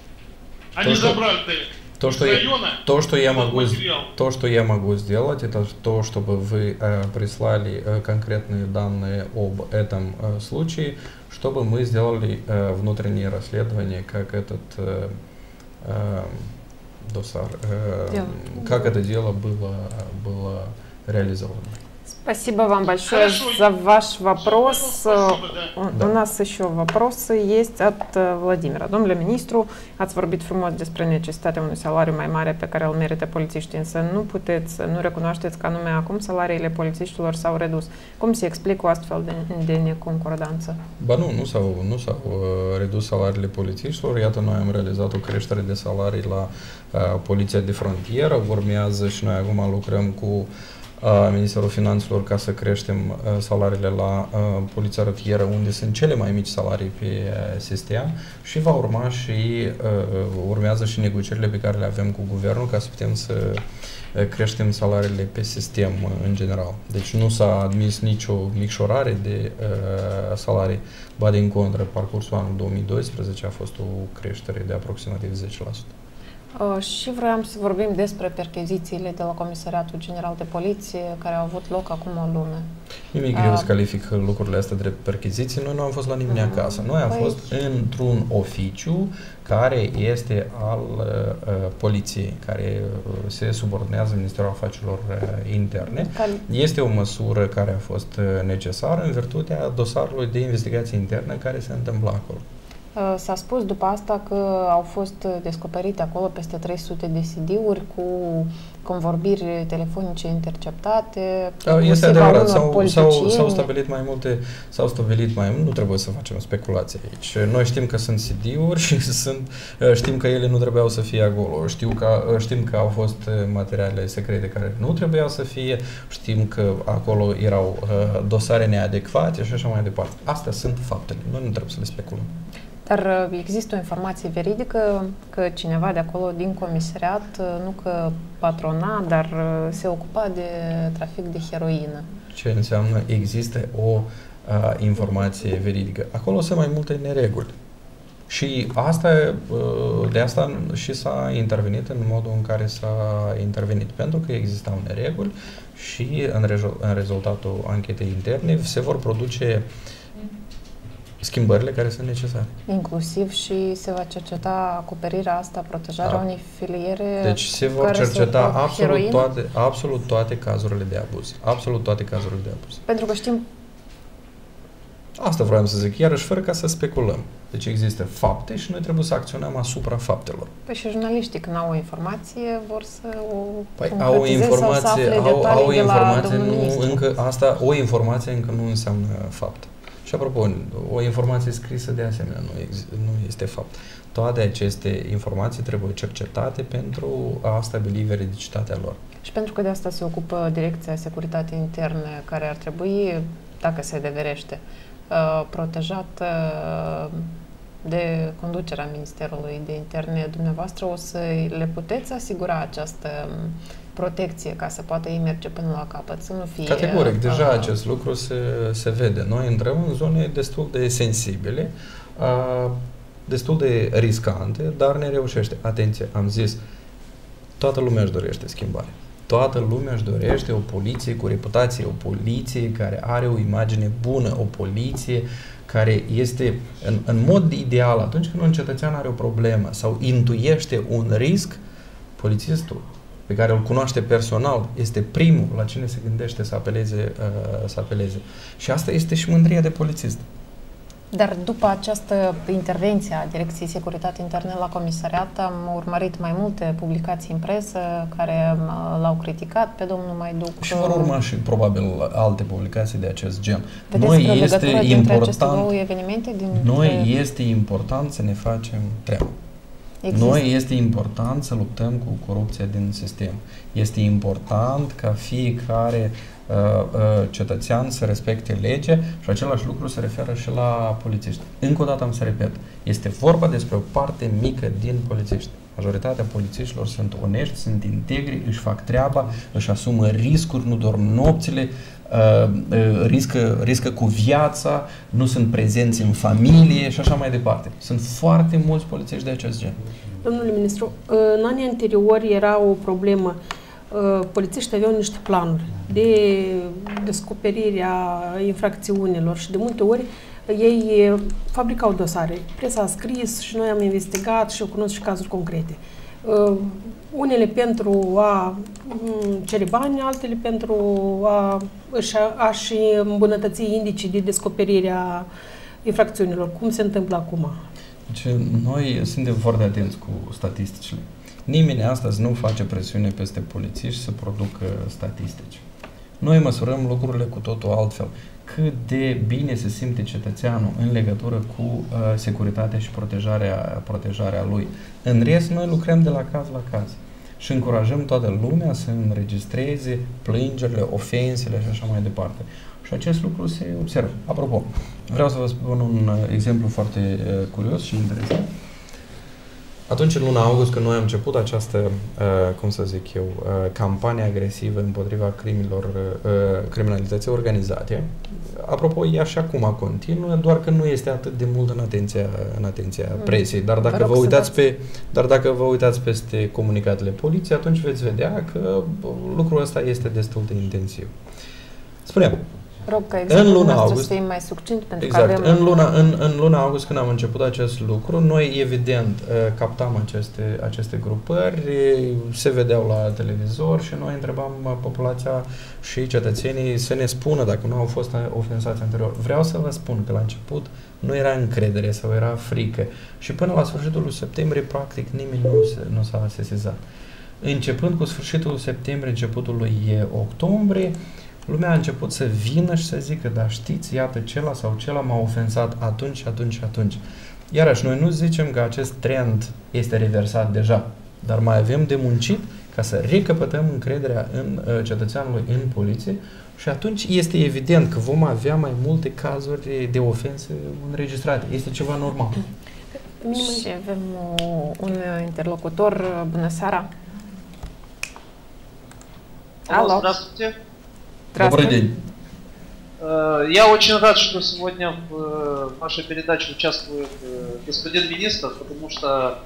Они то, забрали то, что района, я, то, что я могу, то, что я могу сделать, это то, чтобы вы э, прислали э, конкретные данные об этом э, случае, чтобы мы сделали э, внутреннее расследование, как этот э, э, досар, э, как это дело было, было реализовано. Спасибо вам большое Хорошо. за ваш вопрос. Спасибо, да. У нас еще вопросы есть от э, Vladimira. Domnule ministru, ați vorbit frumos despre necesitatea unui salariu mai mare pe care îl merită polițiștii, însă nu puteți, nu recunoașteți că anume acum salariile polițiștilor s-au redus. Cum se explică o astfel de, de neconcordanță? Ba nu, nu s-au, nu s-au uh, redus salariile polițiștilor. Iată, noi am realizat o creștere de salarii la uh, Poliția de Frontieră. Urmează și noi acum lucrăm cu uh, Ministerul Finanțelor ca să creștem salariile la Poliția Rutieră, unde sunt cele mai mici salarii pe sistem și va urma și urmează și negocierile pe care le avem cu guvernul ca să putem să creștem salariile pe sistem în general. Deci nu s-a admis nicio micșorare de salarii, ba din contră, parcursul anului 2012 a fost o creștere de aproximativ 10%. Uh, și vreau să vorbim despre perchezițiile de la Comisariatul General de Poliție care au avut loc acum o lume. Nimic greu uh, să calific lucrurile astea drept percheziții. Noi nu am fost la nimeni uh, acasă. Noi am păi... fost într-un oficiu care este al uh, poliției, care se subordonează Ministerul Afacerilor Interne. Cal- este o măsură care a fost necesară în virtutea dosarului de investigație internă care se întâmplă acolo. Uh, s-a spus după asta că au fost descoperite acolo peste 300 de CD-uri cu convorbiri telefonice interceptate. Este adevărat, s-au, s-au, s-au stabilit mai multe, s-au stabilit mai multe, nu trebuie să facem speculații aici. Noi știm că sunt CD-uri și sunt, uh, știm că ele nu trebuiau să fie acolo, știu că, uh, știm că au fost materiale secrete care nu trebuiau să fie, știm că acolo erau dosare neadecvate și așa mai departe. Astea sunt faptele, noi nu trebuie să le speculăm. Dar uh, există o informație veridică că cineva de acolo, din comisariat, uh, nu că patrona, dar uh, se ocupa de trafic de heroină. Ce înseamnă există o uh, informație veridică? Acolo sunt mai multe nereguli. Și asta, de asta și s-a intervenit în modul în care s-a intervenit, pentru că existau nereguli și în, în rezultatul anchetei interne se vor produce uh, schimbările care sunt necesare. Inclusiv și se va cerceta acoperirea asta, protejarea da. unei filiere Deci se vor cerceta absolut toate, absolut toate cazurile de abuz. Absolut toate cazurile de abuz. Pentru că știm Asta vreau să zic, iarăși fără ca să speculăm. Deci există fapte și noi trebuie să acționăm asupra faptelor. Păi și jurnaliștii când au o informație vor să o păi au o informație, au, au o informație, nu, încă, asta, o informație încă nu înseamnă fapt. Și apropo, o informație scrisă de asemenea nu, ex- nu este fapt. Toate aceste informații trebuie cercetate pentru a stabili veridicitatea lor. Și pentru că de asta se ocupă Direcția Securitate Interne, care ar trebui, dacă se deverește, uh, protejată de conducerea Ministerului de Interne, dumneavoastră o să le puteți asigura această protecție ca să poată ei merge până la capăt, să nu fie... Categoric, uh, deja acest lucru se, se vede. Noi intrăm în zone destul de sensibile, uh, destul de riscante, dar ne reușește. Atenție, am zis, toată lumea își dorește schimbare. Toată lumea își dorește o poliție cu reputație, o poliție care are o imagine bună, o poliție care este în, în mod ideal atunci când un cetățean are o problemă sau intuiește un risc, polițistul pe care îl cunoaște personal este primul la cine se gândește să apeleze, uh, să apeleze. Și asta este și mândria de polițist. Dar după această intervenție a Direcției Securitate Interne la Comisariat am urmărit mai multe publicații în presă care l-au criticat pe domnul Maiduc. Și vor urma și probabil alte publicații de acest gen. Vedeți noi este important, evenimente? Dintre... Noi este important să ne facem treaba. Există. Noi este important să luptăm cu corupția din sistem. Este important ca fiecare uh, uh, cetățean să respecte legea și același lucru se referă și la polițiști. Încă o dată am să repet, este vorba despre o parte mică din polițiști. Majoritatea polițiștilor sunt onești, sunt integri, își fac treaba, își asumă riscuri, nu dorm nopțile, uh, uh, riscă, riscă cu viața, nu sunt prezenți în familie și așa mai departe. Sunt foarte mulți polițiști de acest gen. Domnule ministru, în anii anteriori era o problemă. Uh, polițiștii aveau niște planuri de descoperire a infracțiunilor și de multe ori ei fabricau dosare. Presa a scris și noi am investigat și eu cunosc și cazuri concrete. Uh, unele pentru a mm, cere bani, altele pentru a, a, și îmbunătăți indicii de descoperire a infracțiunilor. Cum se întâmplă acum? Deci, noi suntem foarte atenți cu statisticile. Nimeni astăzi nu face presiune peste polițiști să producă statistici. Noi măsurăm lucrurile cu totul altfel. Cât de bine se simte cetățeanul în legătură cu uh, securitatea și protejarea, protejarea lui. În rest, noi lucrăm de la caz la caz și încurajăm toată lumea să înregistreze plângerile, ofensele și așa mai departe. Și acest lucru se observă. Apropo, vreau să vă spun un uh, exemplu foarte uh, curios și interesant. Atunci, în luna august, când noi am început această, uh, cum să zic eu, uh, campanie agresivă împotriva crimilor, uh, criminalității organizate, apropo, ea și acum continuă, doar că nu este atât de mult în atenția, în atenția mm. presiei. Dar dacă, vă uitați pe, dar dacă vă uitați peste comunicatele poliției, atunci veți vedea că lucrul ăsta este destul de intensiv. Spuneam, Rog ca în luna august, să fim mai succint pentru exact, că avem... În luna, în, în luna august, când am început acest lucru, noi, evident, uh, captam aceste, aceste grupări, se vedeau la televizor și noi întrebam uh, populația și cetățenii să ne spună dacă nu au fost ofensați anterior. Vreau să vă spun că la început nu era încredere sau era frică și până la sfârșitul lui septembrie, practic, nimeni nu, se, nu s-a sesizat. Începând cu sfârșitul septembrie, începutul lui octombrie, lumea a început să vină și să zică, da știți, iată, cela sau cela m-a ofensat atunci, atunci, atunci. Iarăși, noi nu zicem că acest trend este reversat deja, dar mai avem de muncit ca să recăpătăm încrederea în uh, cetățeanului în poliție și atunci este evident că vom avea mai multe cazuri de ofense înregistrate. Este ceva normal. Și avem un interlocutor. Bună seara! Alo! Здравствуйте! Добрый день. Э, я очень рад, что сегодня в вашей передаче участвует э, господин министр, потому что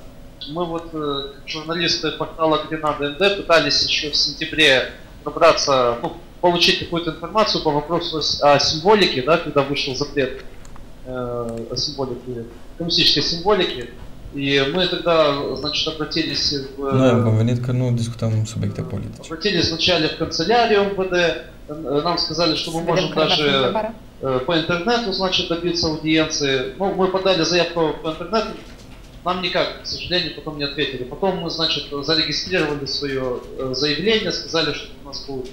мы вот, э, журналисты портала Гренада МД, пытались еще в сентябре пробраться, ну, получить какую-то информацию по вопросу о символике, да, когда вышел запрет э, о символике, коммунистической символике. И мы тогда, значит, обратились в... Ну, convenit că nu discutăm subiecte politice. Обратились вначале в канцелярию МВД, нам сказали, что мы можем даже по интернету, значит, добиться аудиенции. Ну, мы подали заявку по интернету, нам никак, к сожалению, потом не ответили. Потом мы, значит, зарегистрировали свое заявление, сказали, что у нас будет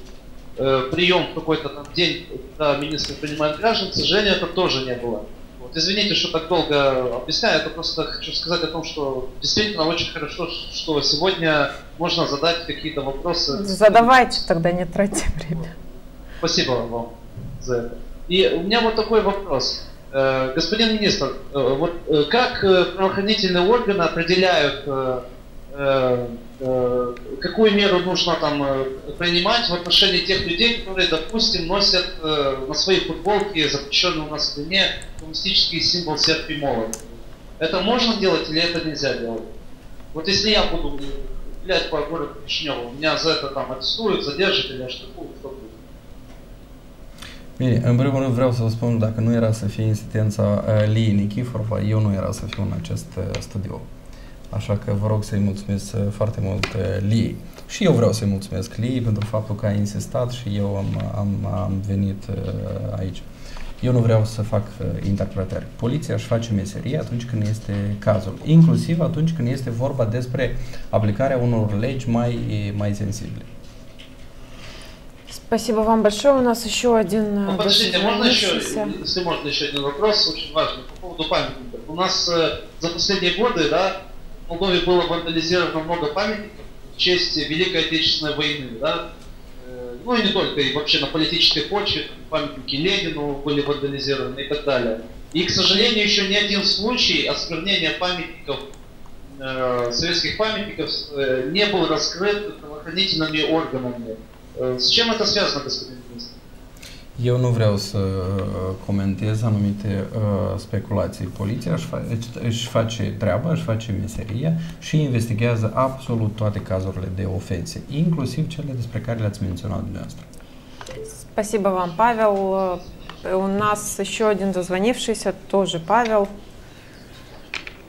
прием в какой-то там день, когда министр принимает граждан. К сожалению, это тоже не было. Вот, извините, что так долго объясняю, это просто хочу сказать о том, что действительно очень хорошо, что сегодня можно задать какие-то вопросы. Задавайте, тогда не тратьте время. Спасибо вам за это. И у меня вот такой вопрос. Господин министр, вот как правоохранительные органы определяют какую меру нужно там принимать в отношении тех людей, которые, допустим, носят на своей футболке запрещенный у нас в стране коммунистический символ серп и молот. Это можно делать или это nельзя делать? Вот если я буду гулять по городу Кишиневу, меня за это там арестуют, задержат или оштрафуют, что будет? Bine, în primul rând vreau să vă spun, dacă nu era să fie insistența uh, Lii Nichiforova, eu nu era să fiu în acest uh, studio. Așa că vă rog să-i mulțumesc uh, foarte mult uh, Lii. Și eu vreau să-i mulțumesc Lii pentru faptul că a insistat și eu am, am, am venit uh, aici. Eu nu vreau să fac uh, interpretări. Poliția își face meserie atunci când este cazul, inclusiv atunci când este vorba despre aplicarea unor legi mai, mai sensibile. Спасибо вам большое. У нас еще один... Ну, подождите, можно еще, если можно, еще один вопрос, очень важный, по поводу памятников. У нас э, за последние годы, да, в Молдове было вандализировано много памятников в честь Великой Отечественной войны, да, ну и не только, и вообще на политической почве, памятники Ленину были вандализированы и так далее. И, к сожалению, еще ни один случай осквернения памятников, э, советских памятников э, не был раскрыт правоохранительными органами. Э, с чем это связано, господин министр? Eu nu vreau să comentez anumite uh, speculații. Poliția își, fa- își face treaba, își face meseria și investigează absolut toate cazurile de ofense, inclusiv cele despre care le-ați menționat dumneavoastră. Спасибо вам, Павел. У нас еще один дозвонившийся, тоже Павел.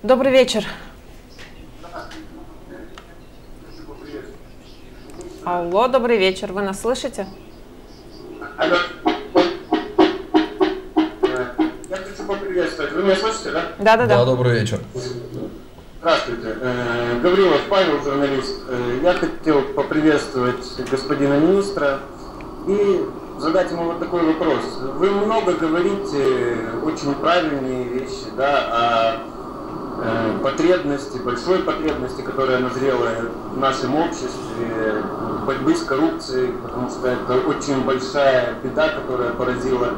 Добрый вечер. Алло, добрый вечер. Вы нас слышите? Алло. Я хочу поприветствовать. Вы меня слышите, да? Да, да, Da, да. добрый вечер. Здравствуйте. Э, Гаврилов Павел, журналист. Э, Я хотел поприветствовать господина министра и задать ему вот такой вопрос. Вы много говорите очень правильные вещи, да, о э, потребности, большой потребности, которая назрела в нашем обществе, борьбы с коррупцией, потому что это очень большая беда, которая поразила,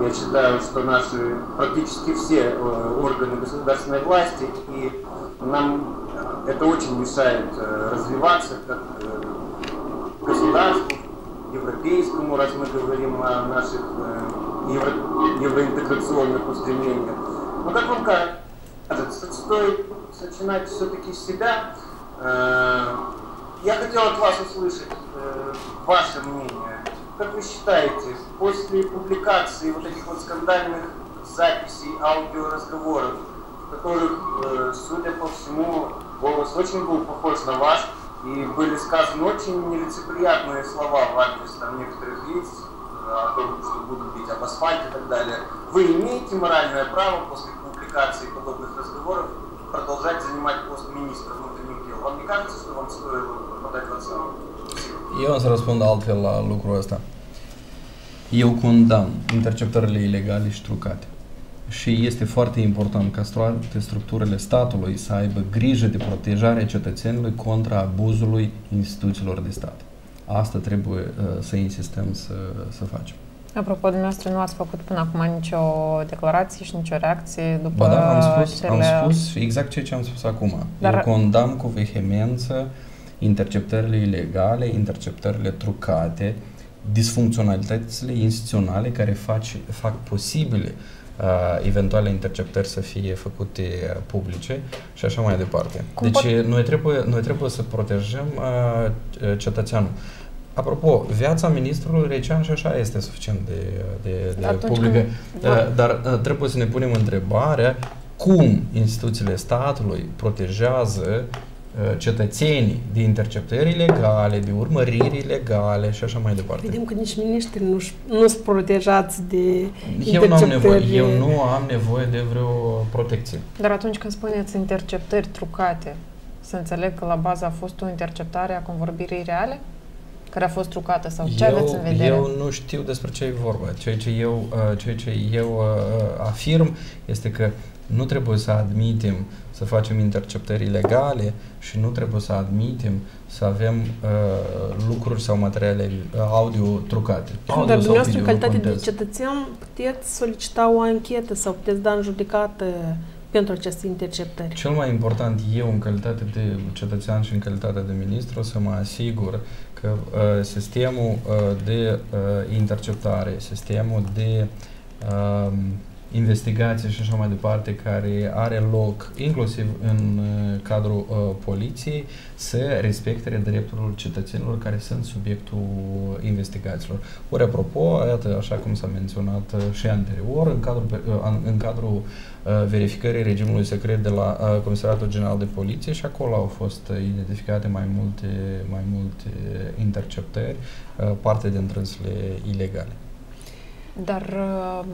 я считаю, что наши практически все э, органы государственной власти, и нам это очень мешает э, развиваться как э, государству, европейскому, раз мы говорим о наших э, евро- евроинтеграционных устремлениях. Но как вам кажется, стоит начинать все-таки с себя? Э, Я хотел от вас услышать э, ваше мнение. Как вы считаете, после публикации вот этих вот скандальных записей, аудиоразговоров, в которых, э, судя по всему, голос очень был похож на ваш, и были сказаны очень нелицеприятные слова в адрес там, некоторых лиц, о том, что будут бить об асфальт и так далее. Вы имеете моральное право после публикации подобных разговоров продолжать занимать пост министра внутренних дел? Вам не кажется, что вам стоило подать в отставку? Спасибо. Eu o să răspund altfel la lucrul ăsta. Eu condamn interceptările ilegale și trucate. Și este foarte important ca toate structurile statului să aibă grijă de protejarea cetățenilor contra abuzului instituțiilor de stat. Asta trebuie uh, să insistăm să, să facem. Apropo, dumneavoastră nu ați făcut până acum nicio declarație și nicio reacție după Ba da, am spus, am cele... spus exact ceea ce am spus acum. Dar- Eu condamn cu vehemență interceptările ilegale, interceptările trucate, disfuncționalitățile instituționale care fac, fac posibile uh, eventuale interceptări să fie făcute uh, publice și așa mai departe. Cum deci pot- noi, trebuie, noi trebuie să protejăm uh, cetățeanul. Apropo, viața ministrului Recean și așa este suficient de, de, de Atunci publică, când- Da. Uh, dar uh, trebuie să ne punem întrebarea cum instituțiile statului protejează uh, cetățenii de interceptări ilegale, de urmăriri ilegale și așa mai departe. Vedem că nici miniștrii nu nu sunt protejați de Eu nu am nevoie, interceptări. eu nu am nevoie de vreo protecție. Dar atunci când spuneți interceptări trucate, să înțeleg că la bază a fost o interceptare a convorbirii reale? Care a fost trucată sau ce aveți în vedere? eu nu știu despre ce e vorba. Ceea ce eu, uh, ceea ce eu uh, afirm este că nu trebuie să admitem să facem interceptări ilegale și nu trebuie să admitem să avem uh, lucruri sau materiale uh, audio trucate. Audio Dar dumneavoastră, în calitate de cetățean, puteți solicita o anchetă sau puteți da în judecată pentru aceste interceptări. Cel mai important, eu, în calitate de cetățean și în calitate de ministru, să mă asigur că uh, sistemul uh, de uh, interceptare, sistemul de uh, investigație și așa mai departe care are loc inclusiv în uh, cadrul uh, poliției să respecte drepturile cetățenilor care sunt subiectul investigațiilor. Ori apropo, iată, așa cum s-a menționat uh, și anterior, în cadrul, uh, în cadrul uh, verificării regimului secret de la uh, Comisariatul General de Poliție și acolo au fost uh, identificate mai multe, mai multe interceptări, uh, parte dintre ele ilegale. Dar uh,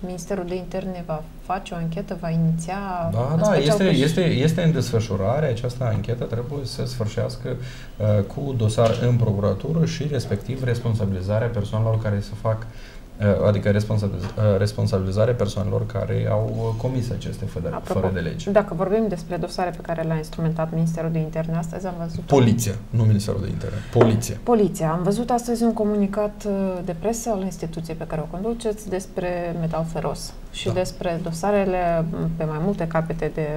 Ministerul de Interne va face o anchetă, va iniția... Da, da, este, este, este în desfășurare. Această anchetă trebuie să sfârșească uh, cu dosar în procuratură și respectiv responsabilizarea persoanelor care să fac uh, Uh, adică responsabiliz- uh, responsabilizarea persoanelor care au comis aceste fără, Apropo, fără de lege. Dacă vorbim despre dosare pe care le-a instrumentat Ministerul de Interne, astăzi am văzut... Poliția, nu Ministerul de Interne, Poliția. Poliția. Am văzut astăzi un comunicat uh, de presă al instituției pe care o conduceți despre metal feros și da. despre dosarele pe mai multe capete de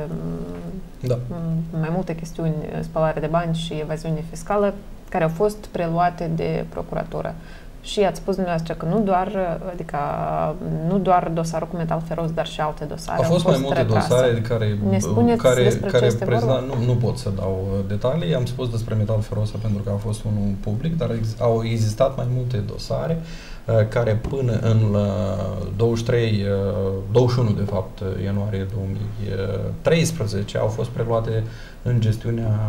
da. mai multe chestiuni, spălare de bani și evaziune fiscală, care au fost preluate de procuratură. Și ați spus dumneavoastră că nu doar, adică nu doar dosarul cu metal feros, dar și alte dosare. Au fost, au fost mai multe retrase. dosare care, ne spuneți care, despre care ce prezna, nu, nu pot să dau uh, detalii. Am spus despre metal feros pentru că a fost unul public, dar ex, au existat mai multe dosare uh, care până în 23, uh, 21 de fapt, ianuarie 2013 au fost preluate în gestiunea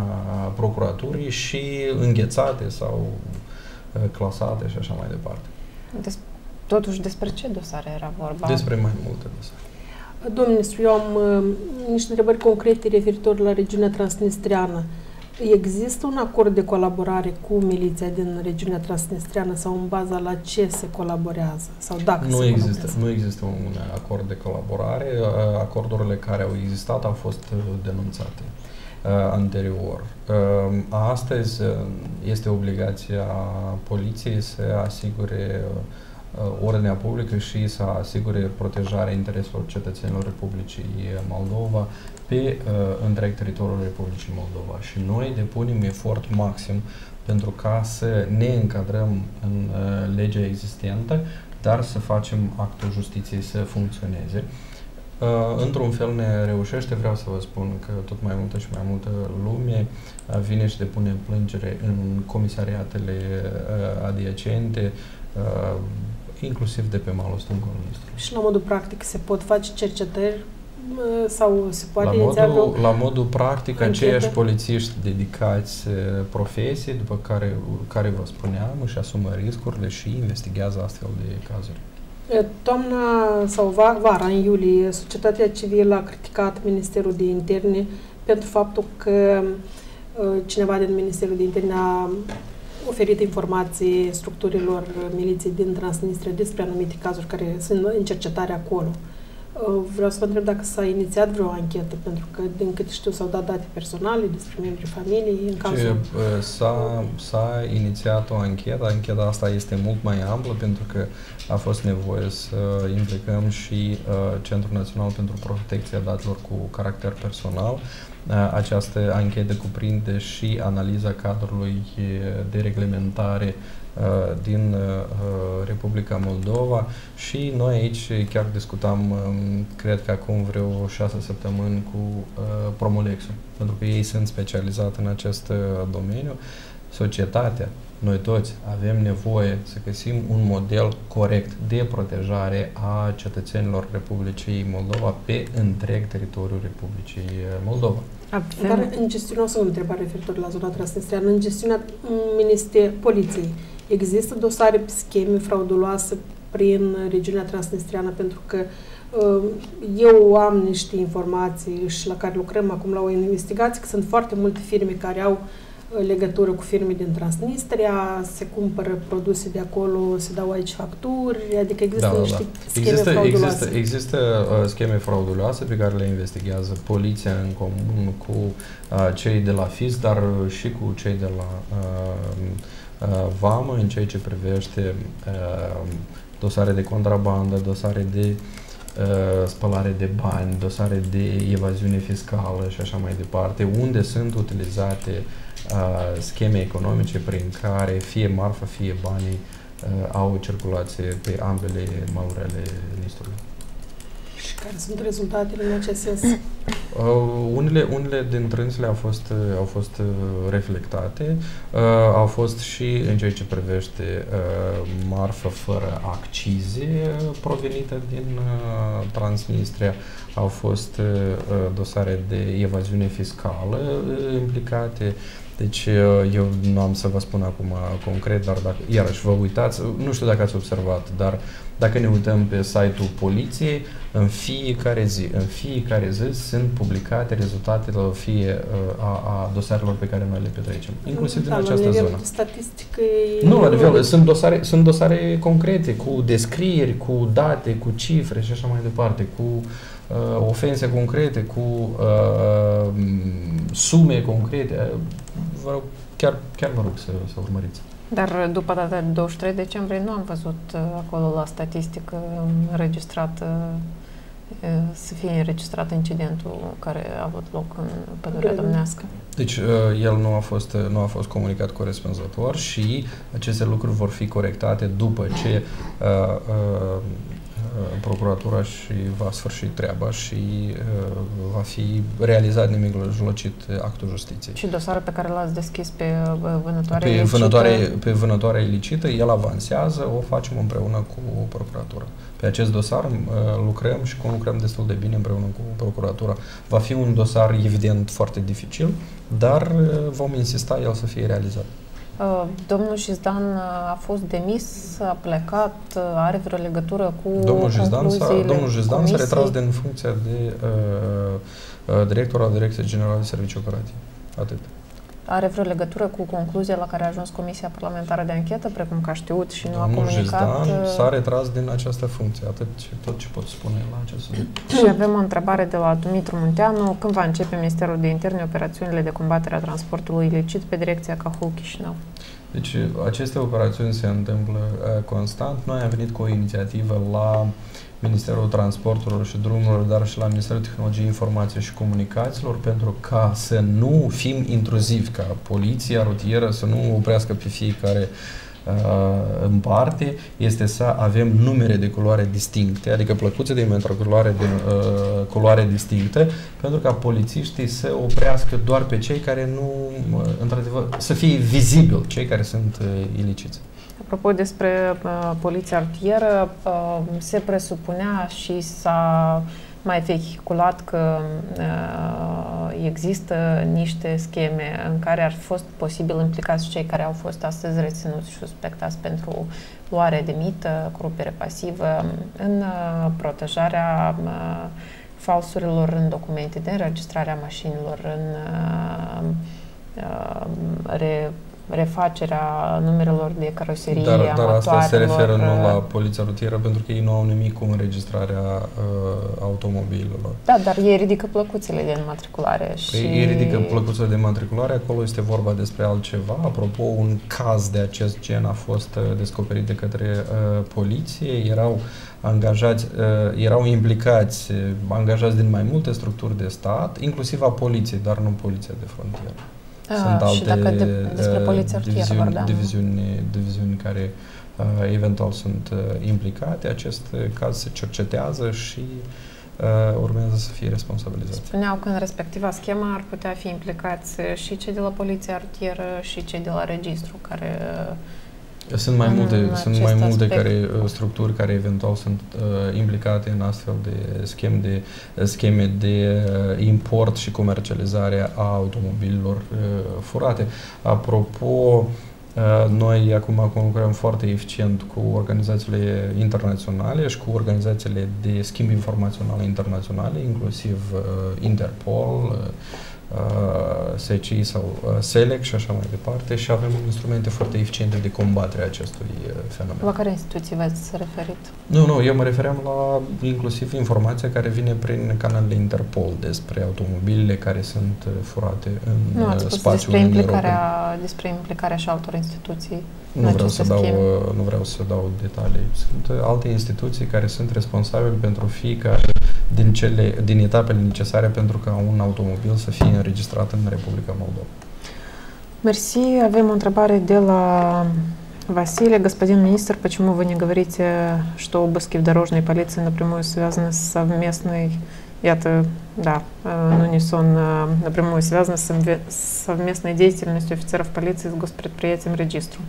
procuraturii și înghețate sau Uh, clasate și așa mai departe. Des, totuși, despre ce dosare era vorba? Despre mai multe dosare. Domnul ministru, eu am uh, niște întrebări concrete referitor la regiunea transnistreană. Există un acord de colaborare cu miliția din regiunea transnistreană sau în baza la ce se colaborează? Sau dacă nu se există, colaborează? Nu există un acord de colaborare. Uh, acordurile care au existat au fost uh, denunțate. Uh, anterior. Uh, astăzi uh, este obligația poliției să asigure ordinea publică și să asigure protejarea intereselor cetățenilor Republicii Moldova pe întreg teritoriul Republicii Moldova. Și noi depunem efort maxim pentru ca să ne încadrăm în legea existentă, dar să facem actul justiției să funcționeze. Uh, într-un fel ne reușește, vreau să vă spun că tot mai multă și mai multă lume uh, vine și depune plângere în comisariatele uh, adiacente, uh, inclusiv de pe malul stângului nostru. Și la modul practic se pot face cercetări uh, sau se poate la modul, la modul practic, anchetă? aceiași polițiști dedicați uh, profesiei, după care, care vă spuneam, își asumă riscurile și investigează astfel de cazuri. Toamna sau vara, în iulie, societatea civilă a criticat Ministerul de Interne pentru faptul că cineva din Ministerul de Interne a oferit informații structurilor miliției din Transnistria despre anumite cazuri care sunt în cercetare acolo. Uh, vreau să vă întreb dacă s-a inițiat vreo anchetă, pentru că, din câte știu, s-au dat date personale despre membrii familiei în cazul... Uh, s-a, s-a inițiat o anchetă, ancheta asta este mult mai amplă pentru că a fost nevoie să implicăm și uh, Centrul Național pentru Protecția Datelor cu caracter personal. Uh, această anchetă cuprinde și analiza cadrului de reglementare Uh, din uh, uh, Republica Moldova și noi aici chiar discutam, um, cred că acum vreo șase săptămâni cu Promolexul, pentru că ei sunt specializați în acest domeniu. Societatea, noi toți avem nevoie să găsim un model corect de protejare a cetățenilor Republicii Moldova pe întreg teritoriul Republicii Moldova. Dar în gestiunea, o să întrebare referitor la zona transnistreană, în gestiunea Ministeriei Poliției, Există dosare pe scheme frauduloase prin regiunea transnistriană pentru că uh, eu am niște informații și la care lucrăm acum la o investigație, că sunt foarte multe firme care au legătură cu firme din Transnistria, se cumpără produse de acolo, se dau aici facturi, adică există da, niște da. scheme există, frauduloase. Există, există uh, scheme frauduloase pe care le investigează poliția în comun cu uh, cei de la FIS, dar și cu cei de la uh, uh, VAMă în ceea ce privește uh, dosare de contrabandă, dosare de uh, spălare de bani, dosare de evaziune fiscală și așa mai departe, unde sunt utilizate uh, scheme economice prin care fie marfa, fie banii uh, au circulație pe ambele maluri ale Nistrului. Și care sunt rezultatele în acest sens? Uh, unele, unele din trânsele au fost, uh, au fost uh, reflectate, uh, au fost și în ceea ce privește uh, marfă fără accize uh, provenită din uh, Transnistria, au fost uh, uh dosare de evaziune fiscală uh, implicate, deci uh, eu nu am să vă spun acum concret, dar dacă, iarăși vă uitați, nu știu dacă ați observat, dar dacă ne uităm pe site-ul poliției, în fiecare zi, în fiecare zi sunt publicate rezultatele fie uh, a, a dosarelor pe care noi le petrecem, inclusiv din da, această zonă. statistică Nu, la nivel, sunt dosare, sunt dosare concrete, cu descrieri, cu date, cu cifre și așa mai departe, cu uh, ofense concrete, cu uh, sume concrete. Vă rog, chiar, chiar vă rog să, să urmăriți. Dar după data de 23 decembrie nu am văzut uh, acolo la statistică înregistrat uh, să fie înregistrat incidentul care a avut loc în pădurea domnească. Deci uh, el nu a fost, nu a fost comunicat corespunzător și aceste lucruri vor fi corectate după ce uh, uh, procuratura și va sfârși treaba și uh, va fi realizat nimic jlocit actul justiției. Și dosarul pe care l-ați deschis pe vânătoare pe ilicită? Vânătoare, pe vânătoare ilicită, el avansează, o facem împreună cu procuratura. Pe acest dosar uh, lucrăm și lucrăm destul de bine împreună cu procuratura. Va fi un dosar evident foarte dificil, dar uh, vom insista el să fie realizat. Uh, domnul Jizdan uh, a fost demis, a plecat, uh, are vreo legătură cu Domnul Jizdan s-a, domnul Jizdan s-a retras din funcția de uh, director al Direcției Generale de Servicii Operative. Atât are vreo legătură cu concluzia la care a ajuns Comisia Parlamentară de Anchetă, precum că a știut și nu Domnul a comunicat? Jizdan s-a retras din această funcție, atât ce, tot ce pot spune la acest subiect. Și avem o întrebare de la Dumitru Munteanu. Când va începe Ministerul de Interne operațiunile de combatere a transportului ilicit pe direcția Cahul-Chișinău? Deci aceste operațiuni se întâmplă uh, constant. Noi am venit cu o inițiativă la Ministerul Transporturilor și Drumurilor, dar și la Ministerul Tehnologiei, Informației și Comunicațiilor, pentru ca să nu fim intruzivi, ca poliția rutieră să nu oprească pe fiecare uh, în parte, este să avem numere de culoare distincte, adică plăcuțe de culoare de uh, culoare distinctă, pentru ca polițiștii să oprească doar pe cei care nu, uh, într-adevăr, să fie vizibil cei care sunt uh, iliciți. Apropo despre uh, poliția artieră, uh, se presupunea și s-a mai vehiculat că uh, există niște scheme în care ar fi fost posibil implicați cei care au fost astăzi reținuți și suspectați pentru luare de mită, corupere pasivă, în uh, protejarea uh, falsurilor în documente de înregistrare a mașinilor, în uh, uh, re, refacerea numerelor de caroserie, Dar, dar asta se referă nu la uh, poliția rutieră, pentru că ei nu au nimic cu înregistrarea uh, automobilelor. Da, dar ei ridică plăcuțele de înmatriculare. Păi și... Ei ridică plăcuțele de înmatriculare, acolo este vorba despre altceva. Apropo, un caz de acest gen a fost uh, descoperit de către uh, poliție. Erau angajați, uh, erau implicați, uh, angajați din mai multe structuri de stat, inclusiv a poliției, dar nu poliția de frontieră. Ah, Sunt alte și dacă de, despre poliția diviziuni, diviziuni, diviziuni care uh, eventual sunt uh, implicate. Acest caz se cercetează și uh, urmează să fie responsabilizați. Spuneau că în respectiva schemă ar putea fi implicați și cei de la poliția rutieră și cei de la registru care uh, sunt mai multe, sunt mai multe care, uh, structuri care eventual sunt uh, implicate în astfel de scheme de, scheme de uh, import și comercializare a automobililor uh, furate. Apropo, uh, noi acum lucrăm foarte eficient cu organizațiile internaționale și cu organizațiile de schimb informațional internaționale, inclusiv uh, Interpol, uh, uh, SCI sau uh, SELEC și așa mai departe și avem instrumente foarte eficiente de combatere a acestui uh, fenomen. La care instituții v-ați referit? Nu, nu, eu mă refeream la inclusiv informația care vine prin canalele Interpol despre automobilele care sunt uh, furate în nu, ați spus spațiul despre implicarea, despre implicarea și altor instituții nu vreau, să dau, uh, nu vreau să dau detalii. Sunt uh, alte instituții care sunt responsabile pentru fiecare din, cele, din etapele necesare pentru ca un automobil să fie înregistrat în Republica Moldova. Mersi. Avem o întrebare de la Василий, господин министр, почему вы не говорите, что обыски в дорожной полиции напрямую связаны с совместной, это, да, но не сон, напрямую связаны с совместной деятельностью офицеров полиции с госпредприятием Регистру?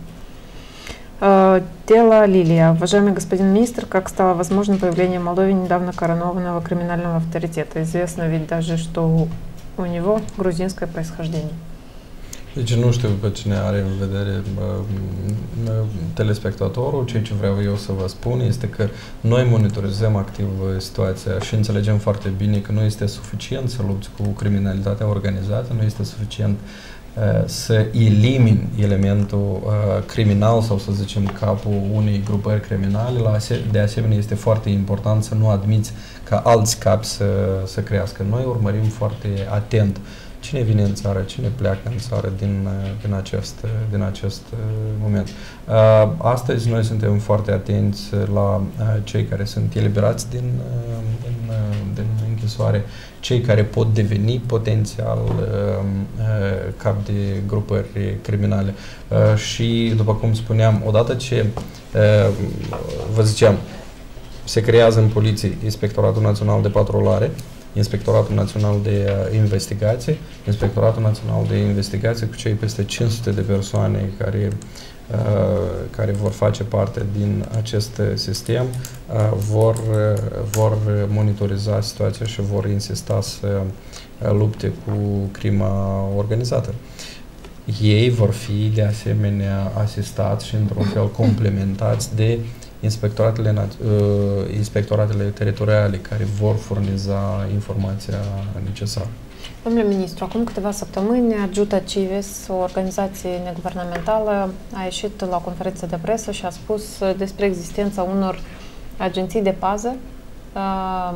Дело Лилия. Уважаемый господин министр, как стало возможным появление в Молдове недавно коронованного криминального авторитета? Известно ведь даже, что у него грузинское происхождение. Deci nu știu pe cine are în vedere telespectatorul. Ceea ce vreau eu să vă spun este că noi monitorizăm activ situația și înțelegem foarte bine că nu este suficient să lupți cu criminalitatea organizată, nu este suficient Uh, să elimin elementul uh, criminal sau să zicem capul unei grupări criminale. La de asemenea, este foarte important să nu admiți ca alți capi să, să crească. Noi urmărim foarte atent cine vine în țară, cine pleacă în țară din, uh, din, acest, din acest moment. Astăzi noi suntem foarte atenți la cei care sunt eliberați din, din, din închisoare, cei care pot deveni potențial uh, uh, cap de grupări criminale. Uh, și, după cum spuneam, odată ce, uh, vă ziceam, se creează în poliție Inspectoratul Național de Patrolare, Inspectoratul Național de uh, Investigație, Inspectoratul Național de Investigație cu cei peste 500 de persoane care Uh, care vor face parte din acest sistem uh, vor, uh, vor monitoriza situația și vor insista să lupte cu crima organizată. Ei vor fi de asemenea asistați și într-un fel complementați de inspectoratele, inspectoratele teritoriale care vor furniza informația necesară. Domnule ministru, acum câteva săptămâni, Ajuta Civis, o organizație neguvernamentală, a ieșit la o conferință de presă și a spus despre existența unor agenții de pază uh,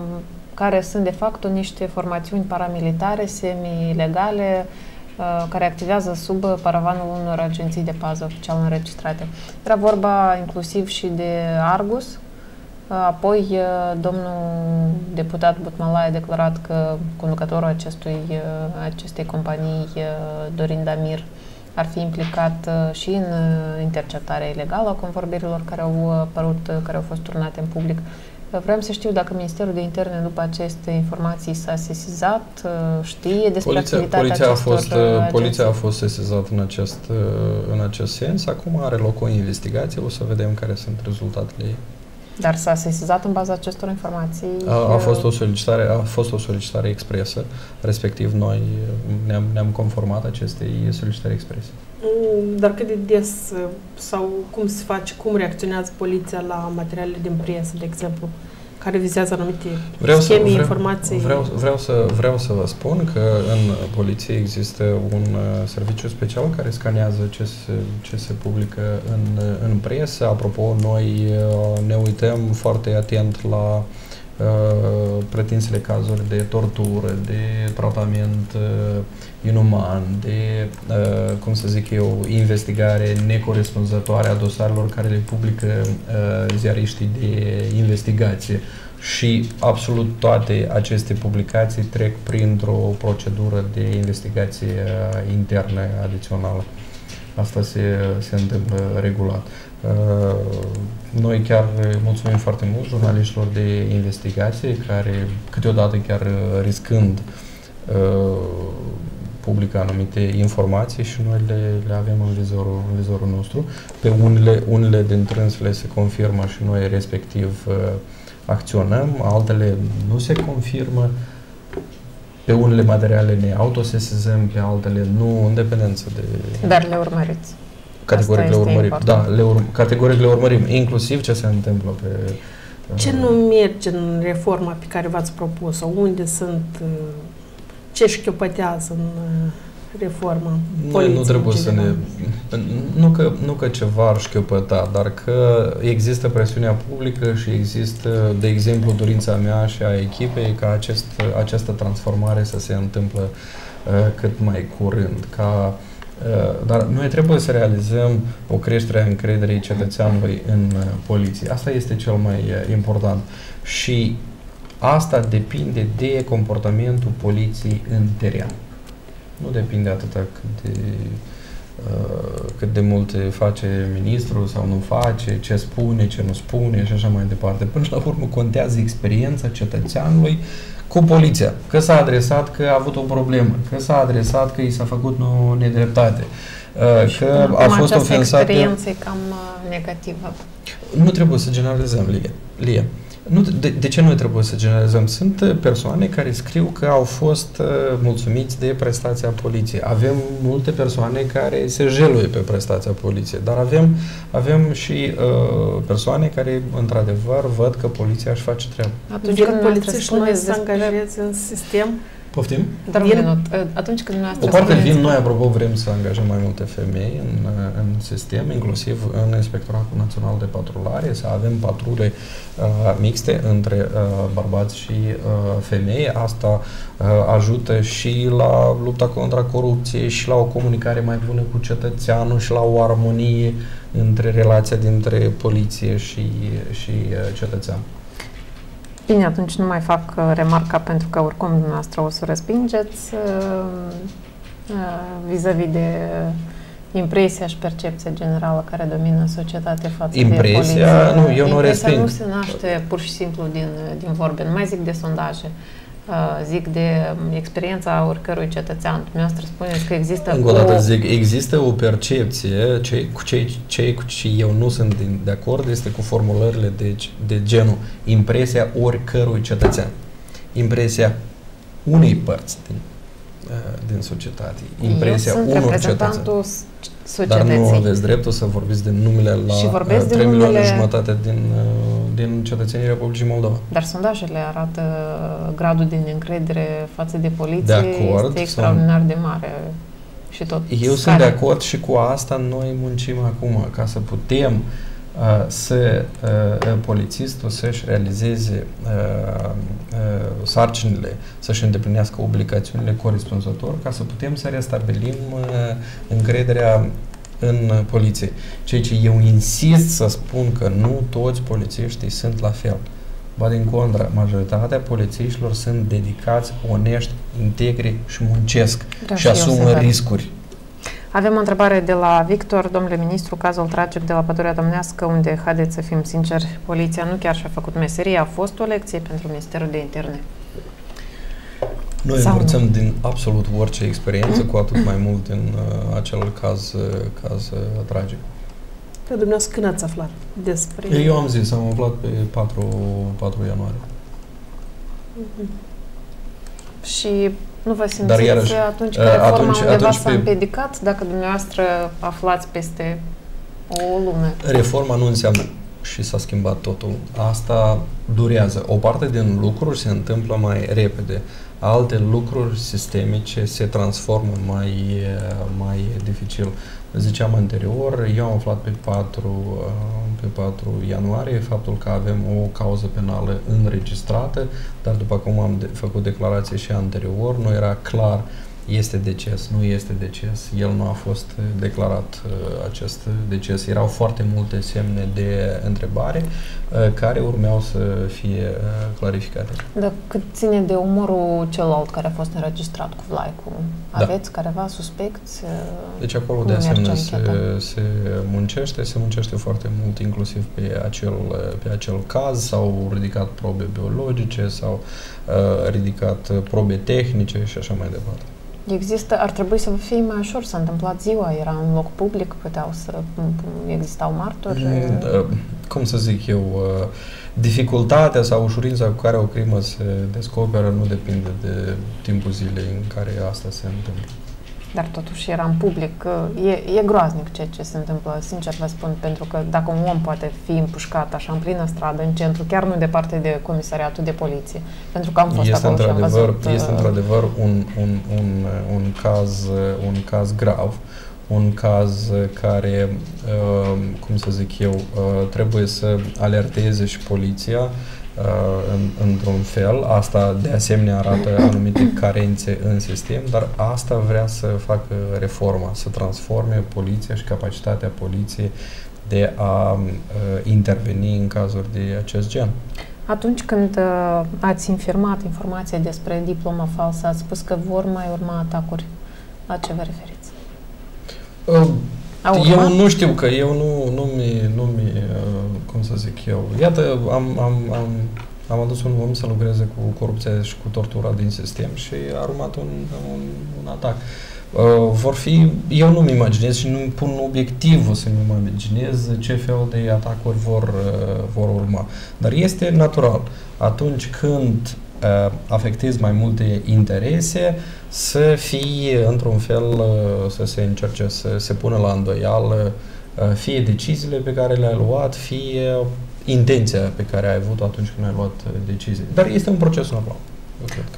care sunt de fapt niște formațiuni paramilitare semi-legale uh, care activează sub paravanul unor agenții de pază oficial înregistrate. Era vorba inclusiv și de Argus, Apoi, domnul deputat Butmalai a declarat că conducătorul acestui, acestei companii, Dorin Damir, ar fi implicat și în interceptarea ilegală a convorbirilor care au apărut, care au fost turnate în public. Vreau să știu dacă Ministerul de Interne, după aceste informații, s-a sesizat, știe despre poliția, activitatea poliția a fost, agenții. Poliția a fost sesizată în acest, în acest sens. Acum are loc o investigație, o să vedem care sunt rezultatele ei. Dar s-a sesizat în baza acestor informații? A, a, fost o solicitare, a fost o solicitare expresă, respectiv noi ne-am, ne-am conformat acestei solicitări exprese. Mm, dar cât de des sau cum se face, cum reacționează poliția la materialele din presă, de exemplu? care vizează anumite vreau scheme, să, vreau, informații. Vreau, vreau, să, vreau să vă spun că în poliție există un uh, serviciu special care scanează ce se, ce se publică în, în presă. Apropo, noi uh, ne uităm foarte atent la uh, pretinsele cazuri de tortură, de tratament uh, inuman, de, uh, cum să zic eu, investigare necorespunzătoare a dosarelor care le publică uh, ziariștii de investigație. Și absolut toate aceste publicații trec printr-o procedură de investigație uh, internă adițională. Asta se, se întâmplă regulat. Uh, noi chiar mulțumim foarte mult jurnaliștilor de investigație care câteodată chiar riscând uh, publică anumite informații și noi le, le avem în vizorul, în vizorul nostru. Pe unele, unele dintre ele se confirmă și noi respectiv uh, acționăm, altele nu se confirmă. Pe unele materiale ne autosesizăm, pe altele nu, în dependență de... Dar le urmăriți. Categoric le urmărim. Da, le ur- categoric le urmărim, inclusiv ce se întâmplă pe... Ce uh, nu merge în reforma pe care v-ați propus-o? Unde sunt uh, ce șchiopătează în reforma Noi nu trebuie să ne... Nu că, nu că ceva ar șchiopăta, dar că există presiunea publică și există, de exemplu, dorința mea și a echipei ca acest, această transformare să se întâmplă uh, cât mai curând. Ca, uh, dar noi trebuie să realizăm o creștere a încrederii cetățeanului în uh, poliție. Asta este cel mai uh, important. Și asta depinde de comportamentul poliției în teren. Nu depinde atâta cât de, uh, cât de multe face ministrul sau nu face, ce spune, ce nu spune și așa mai departe. Până la urmă contează experiența cetățeanului cu poliția. Că s-a adresat că a avut o problemă, că s-a adresat că i s-a făcut o nedreptate, uh, că a fost ofensat. experiență e cam uh, negativă. Nu trebuie să generalizăm, Lie. Lie. Nu, de, de ce noi trebuie să generalizăm? Sunt uh, persoane care scriu că au fost uh, mulțumiți de prestația poliției. Avem multe persoane care se jeluie pe prestația poliției, dar avem, avem și uh, persoane care, într-adevăr, văd că poliția își face treaba. Atunci când polițiști noi să angajeze în sistem, Poftim? Dar vin, minut. Atunci când O parte vin noi, apropo, vrem să angajăm mai multe femei în, în sistem, inclusiv în Inspectoratul Național de Patrulare, să avem patrule uh, mixte între uh, bărbați și uh, femei. Asta uh, ajută și la lupta contra corupției și la o comunicare mai bună cu cetățeanul și la o armonie între relația dintre poliție și, și uh, cetățean. Bine, atunci nu mai fac uh, remarca pentru că oricum dumneavoastră o să respingeți uh, uh, vis-a-vis de impresia și percepția generală care domină societatea față impresia, de poliție. Nu, eu nu resping. nu se naște pur și simplu din, din vorbe. Nu mai zic de sondaje. Uh, zic de experiența oricărui cetățean. Dumneavoastră spuneți că există... Încă o dată zic, există o percepție, cei cu cei, cei cu cei eu nu sunt din, de acord, este cu formulările de, de genul impresia oricărui cetățean. Impresia unei părți din, uh, din societate. Impresia eu sunt unor cetățeni societății. Dar nu aveți dreptul să vorbiți de numele la și 3 milioane numele... jumătate din, din cetățenii Republicii Moldova. Dar sondajele arată gradul de încredere față de poliție de acord, este extraordinar de mare. Și tot Eu care... sunt de acord și cu asta noi muncim acum, ca să putem uh, să uh, polițistul să-și realizeze uh, uh, sarcinile, să-și îndeplinească obligațiunile corespunzător, ca să putem să restabilim uh, încrederea în poliție. Ceea ce eu insist să spun că nu toți polițiștii sunt la fel. Ba din contră, majoritatea polițiștilor sunt dedicați, onești, integri și muncesc da, și asumă riscuri. Avem o întrebare de la Victor, domnule ministru, cazul tragic de la Pădurea Domnească, unde, haideți să fim sinceri, poliția nu chiar și-a făcut meseria, a fost o lecție pentru Ministerul de Interne. Noi Sau învățăm nu? din absolut orice experiență, cu atât mai mult din uh, acel caz, uh, caz uh, tragic. Pe dumneavoastră când ați aflat despre... Eu am zis, am aflat pe 4, 4 ianuarie. Mm-hmm. Și nu vă simțiți Dar iarăși, atunci că uh, reforma atunci, undeva atunci s-a pe... împiedicat dacă dumneavoastră aflați peste o lună? Reforma nu înseamnă și s-a schimbat totul. Asta durează. O parte din lucruri se întâmplă mai repede alte lucruri sistemice se transformă mai, mai dificil. Ziceam anterior, eu am aflat pe 4, pe 4 ianuarie faptul că avem o cauză penală înregistrată, dar după cum am de, făcut declarație și anterior, nu era clar uh, este deces, nu este deces, el nu a fost declarat uh, acest deces. Erau foarte multe semne de întrebare uh, care urmeau să fie uh, clarificate. Dar cât ține de umorul celălalt care a fost înregistrat cu Vlaicu, da. aveți da. careva suspecți? Deci acolo de asemenea se, se muncește, se muncește foarte mult inclusiv pe acel, pe acel caz, s-au ridicat probe biologice, s-au uh, ridicat probe tehnice și așa mai departe. Există, ar trebui să fie mai ușor, s-a întâmplat ziua, era în loc public, puteau să existau martori. Mm, da, cum să zic eu, uh, dificultatea sau ușurința cu care o crimă se descoperă nu depinde de timpul zilei în care asta se întâmplă. Dar totuși era în public. E, e groaznic ceea ce se întâmplă, sincer vă spun, pentru că dacă un om poate fi împușcat așa în plină stradă, în centru, chiar nu departe de comisariatul de poliție, pentru că am fost este acolo și am văzut... Este uh, într-adevăr un, un, un, un, caz, un caz grav, un caz care, uh, cum să zic eu, uh, trebuie să alerteze și poliția, Uh, în, într-un fel. Asta de asemenea arată anumite carențe în sistem, dar asta vrea să facă reforma, să transforme poliția și capacitatea poliției de a uh, interveni în cazuri de acest gen. Atunci când uh, ați infirmat informația despre diploma falsă, ați spus că vor mai urma atacuri. La ce vă referiți? Uh, eu nu știu că eu nu, nu mi, nu mi uh, cum să zic eu, iată, am, am, am, am adus un om să lucreze cu corupția și cu tortura din sistem și a urmat un, un, un atac. Uh, vor fi, eu nu-mi imaginez și nu-mi pun obiectivul să-mi imaginez ce fel de atacuri vor, uh, vor urma. Dar este natural. Atunci când uh, afectezi mai multe interese, să fie, într-un fel, uh, să se încerce să se pună la îndoială uh, fie deciziile pe care le-ai luat, fie intenția pe care ai avut atunci când ai luat uh, decizii. Dar este un proces normal.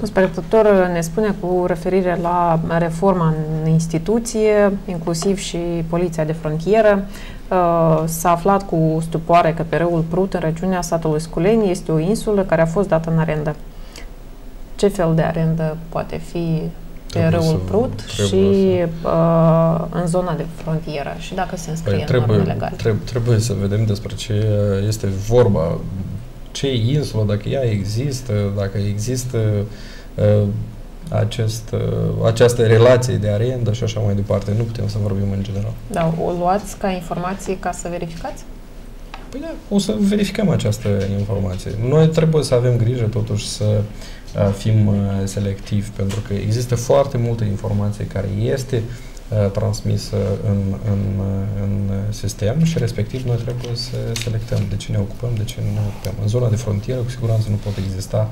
Spectator ne spune cu referire la reforma în instituție, inclusiv și Poliția de Frontieră. S-a aflat cu stupoare că pe râul Prut, în regiunea satului Sculeni, este o insulă care a fost dată în arendă. Ce fel de arendă poate fi pe râul Prut și uh, în zona de frontieră și dacă se înscrie păi, trebuie, în legal. Trebuie, trebuie să vedem despre ce este vorba, ce insulă, dacă ea există, dacă există uh, acest, uh, această relație de arendă și așa mai departe. Nu putem să vorbim în general. Da, o luați ca informații ca să verificați? Păi da, o să verificăm această informație. Noi trebuie să avem grijă totuși să fim selectivi, pentru că există foarte multă informație care este transmisă în, în, în sistem și respectiv noi trebuie să selectăm de ce ne ocupăm, de ce nu ne ocupăm. În zona de frontieră, cu siguranță, nu pot exista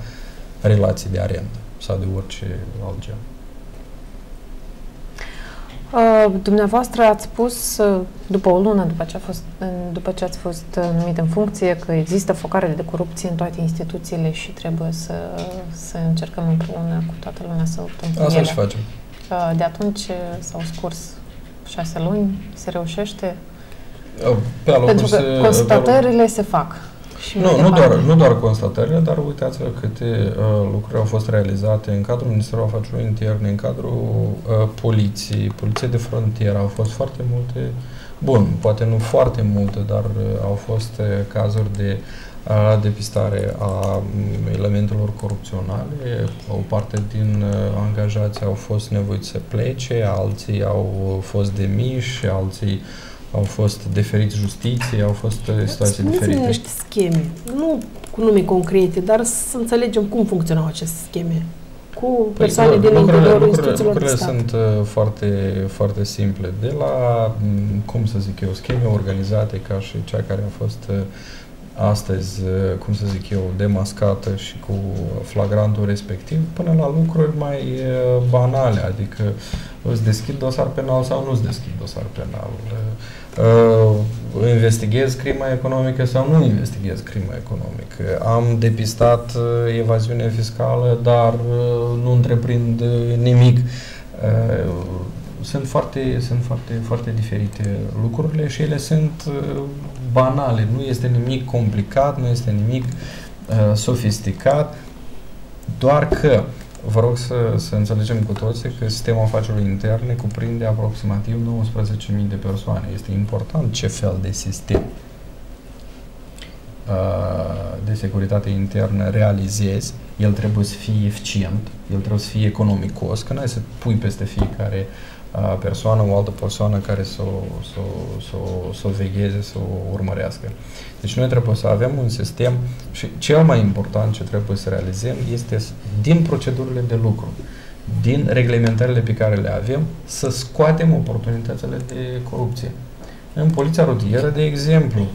relații de arendă sau de orice alt gen. Uh, dumneavoastră ați spus, uh, după o lună după ce, a fost, după ce ați fost uh, numit în funcție, că există focare de corupție în toate instituțiile și trebuie să, să încercăm împreună cu toată lumea să luptăm cu Asta ele. și facem. De atunci s-au scurs șase luni, se reușește? Pe Pentru că se, constatările se fac. Și nu, nu doar, nu doar constatările, dar uitați-vă câte uh, lucruri au fost realizate în cadrul Ministerului Afacerilor Interne, în cadrul uh, poliției, poliției de frontieră. Au fost foarte multe, bun, poate nu foarte multe, dar uh, au fost uh, cazuri de uh, depistare a mm, elementelor corupționale. O parte din uh, angajați au fost nevoiți să plece, alții au fost demiși, alții uh, au fost deferiți justiție, au fost uh, situații Spuneți diferite. niște scheme, nu cu nume concrete, dar să înțelegem cum funcționau aceste scheme cu păi, persoane păi, din interiorul instituțiilor lucrurile de stat. sunt uh, foarte, foarte simple. De la, mm, cum să zic eu, scheme organizate ca și cea care a fost uh, astăzi, cum să zic eu, demascată și cu flagrantul respectiv, până la lucruri mai banale, adică îți deschid dosar penal sau nu îți deschid dosar penal uh, investighez crima economică sau nu investighez crima economică. Am depistat uh, evaziunea fiscală, dar uh, nu întreprind uh, nimic. Uh, sunt foarte, sunt foarte, foarte diferite lucrurile și ele sunt uh, banale. Nu este nimic complicat, nu este nimic uh, sofisticat, doar că uh, Vă rog să, să înțelegem cu toții că sistemul afacerilor interne cuprinde aproximativ 19.000 de persoane. Este important ce fel de sistem uh, de securitate internă realizezi, el trebuie să fie eficient, el trebuie să fie economicos, că n-ai să pui peste fiecare persoană, o altă persoană care să o, să, să, să o vegheze, să o urmărească. Deci noi trebuie să avem un sistem și cel mai important ce trebuie să realizăm este din procedurile de lucru, din reglementările pe care le avem, să scoatem oportunitățile de corupție. În poliția rutieră, de exemplu,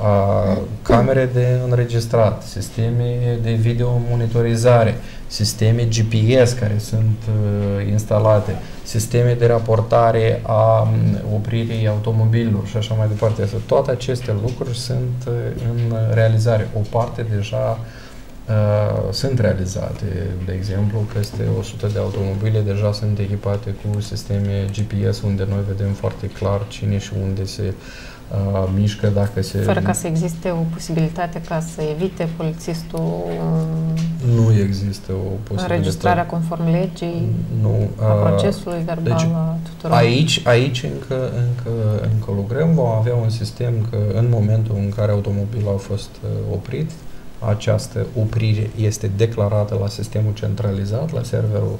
uh, camere de înregistrat, sisteme de video monitorizare, sisteme GPS care sunt uh, instalate, sisteme de raportare a um, opririi automobililor și așa mai departe. Toate aceste lucruri sunt uh, în realizare. O parte deja uh, sunt realizate. De exemplu, peste 100 de automobile deja sunt echipate cu sisteme GPS unde noi vedem foarte clar cine și unde se uh, uh, mișcă dacă se... Fără ca să existe o posibilitate ca să evite polițistul nu există o posibilitate. Înregistrarea conform legii, nu, a procesului verbal deci, a tuturor. Aici, aici încă, încă, încă lucrăm, vom avea un sistem că în momentul în care automobilul a fost uh, oprit, această oprire este declarată la sistemul centralizat, la serverul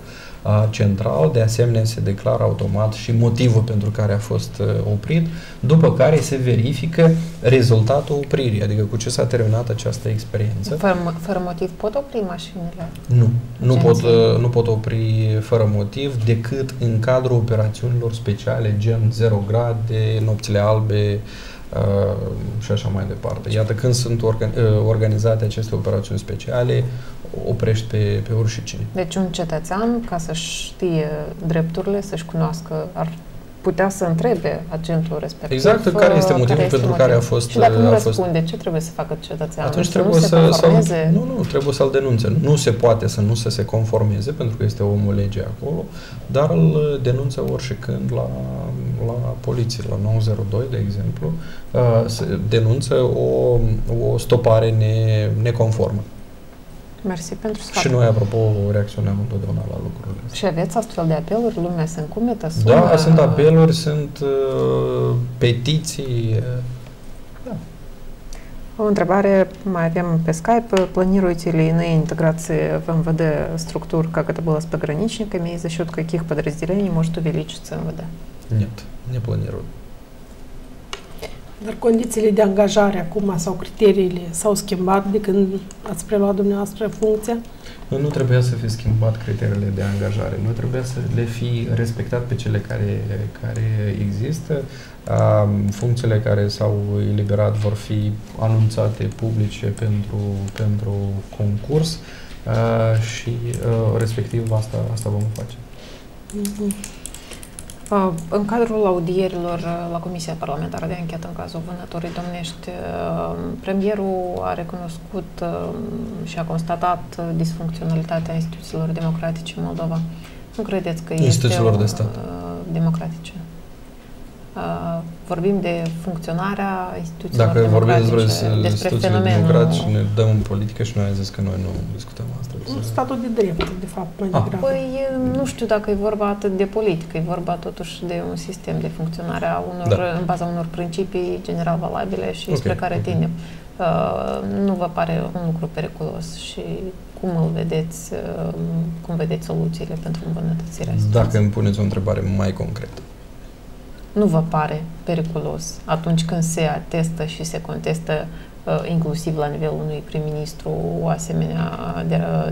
central, de asemenea se declară automat și motivul pentru care a fost uh, oprit, după care se verifică rezultatul opririi, adică cu ce s-a terminat această experiență. Fără, fără motiv pot opri mașinile? Nu, nu pot, uh, nu pot opri fără motiv decât în cadrul operațiunilor speciale, gen 0 grade, nopțile albe, Uh, și așa mai departe. Iată, când sunt orga, uh, organizate aceste operațiuni speciale, oprești pe, pe urșicini. Deci un cetățean, ca să știe drepturile, să-și cunoască, ar putea să întrebe agentul respectiv. Exact, care este motivul care este pentru motiv? care a fost... Și dacă nu a răspunde, fost... ce trebuie să facă cetățeanul? Atunci trebuie să, să, să nu, nu, trebuie să-l denunțe. Nu se poate să nu să se conformeze, pentru că este omul legii acolo, dar îl denunță oricând la, la poliție, la 902, de exemplu, uh, se denunță o, o stopare ne, neconformă. Mersi pentru sfat. Și noi, apropo, reacționăm întotdeauna la lucrurile astea. Și aveți astfel de apeluri? Lumea se încumetă? Sună... Da, sunt apeluri, sunt uh, petiții. Да. O întrebare mai avem pe Skype. Планируете ли иные интеграции в МВД структур, как это было с пограничниками, и за счет каких подразделений может увеличиться МВД? Нет, не планирую. Dar condițiile de angajare acum sau criteriile s-au schimbat de când ați preluat dumneavoastră funcția? Nu, nu trebuia să fie schimbat criteriile de angajare. Nu trebuia să le fi respectat pe cele care, care există. Funcțiile care s-au eliberat vor fi anunțate publice pentru, pentru concurs și respectiv asta, asta vom face. Mm-hmm. În cadrul audierilor la Comisia Parlamentară de Anchetă în cazul vânătorii domnești, premierul a recunoscut și a constatat disfuncționalitatea instituțiilor democratice în Moldova. Nu credeți că este... Instituțiilor de stat. Democratice. Vorbim de funcționarea instituțiilor Dacă vorbim despre, despre instituțiile democratice, ne dăm în politică și noi am zis că noi nu discutăm asta. Statul de drept, de fapt, mai ah. degrabă. Păi nu știu dacă e vorba atât de politică, e vorba totuși de un sistem de funcționare a unor, da. în baza unor principii general valabile și okay. spre care tindem. Uh, nu vă pare un lucru periculos și cum îl vedeți, uh, cum vedeți soluțiile pentru îmbunătățirea situației? Dacă îmi puneți o întrebare mai concretă nu vă pare periculos atunci când se atestă și se contestă uh, inclusiv la nivelul unui prim-ministru o asemenea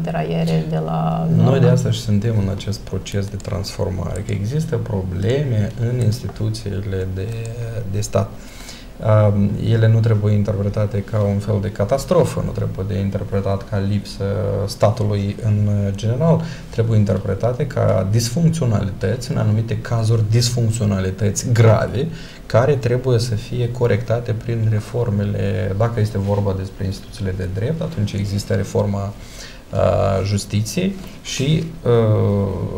deraiere de la normă? Noi de asta și suntem în acest proces de transformare, că există probleme în instituțiile de, de stat. Uh, ele nu trebuie interpretate ca un fel de catastrofă, nu trebuie de interpretat ca lipsă statului în general, trebuie interpretate ca disfuncționalități, în anumite cazuri disfuncționalități grave, care trebuie să fie corectate prin reformele, dacă este vorba despre instituțiile de drept, atunci există reforma uh, justiției și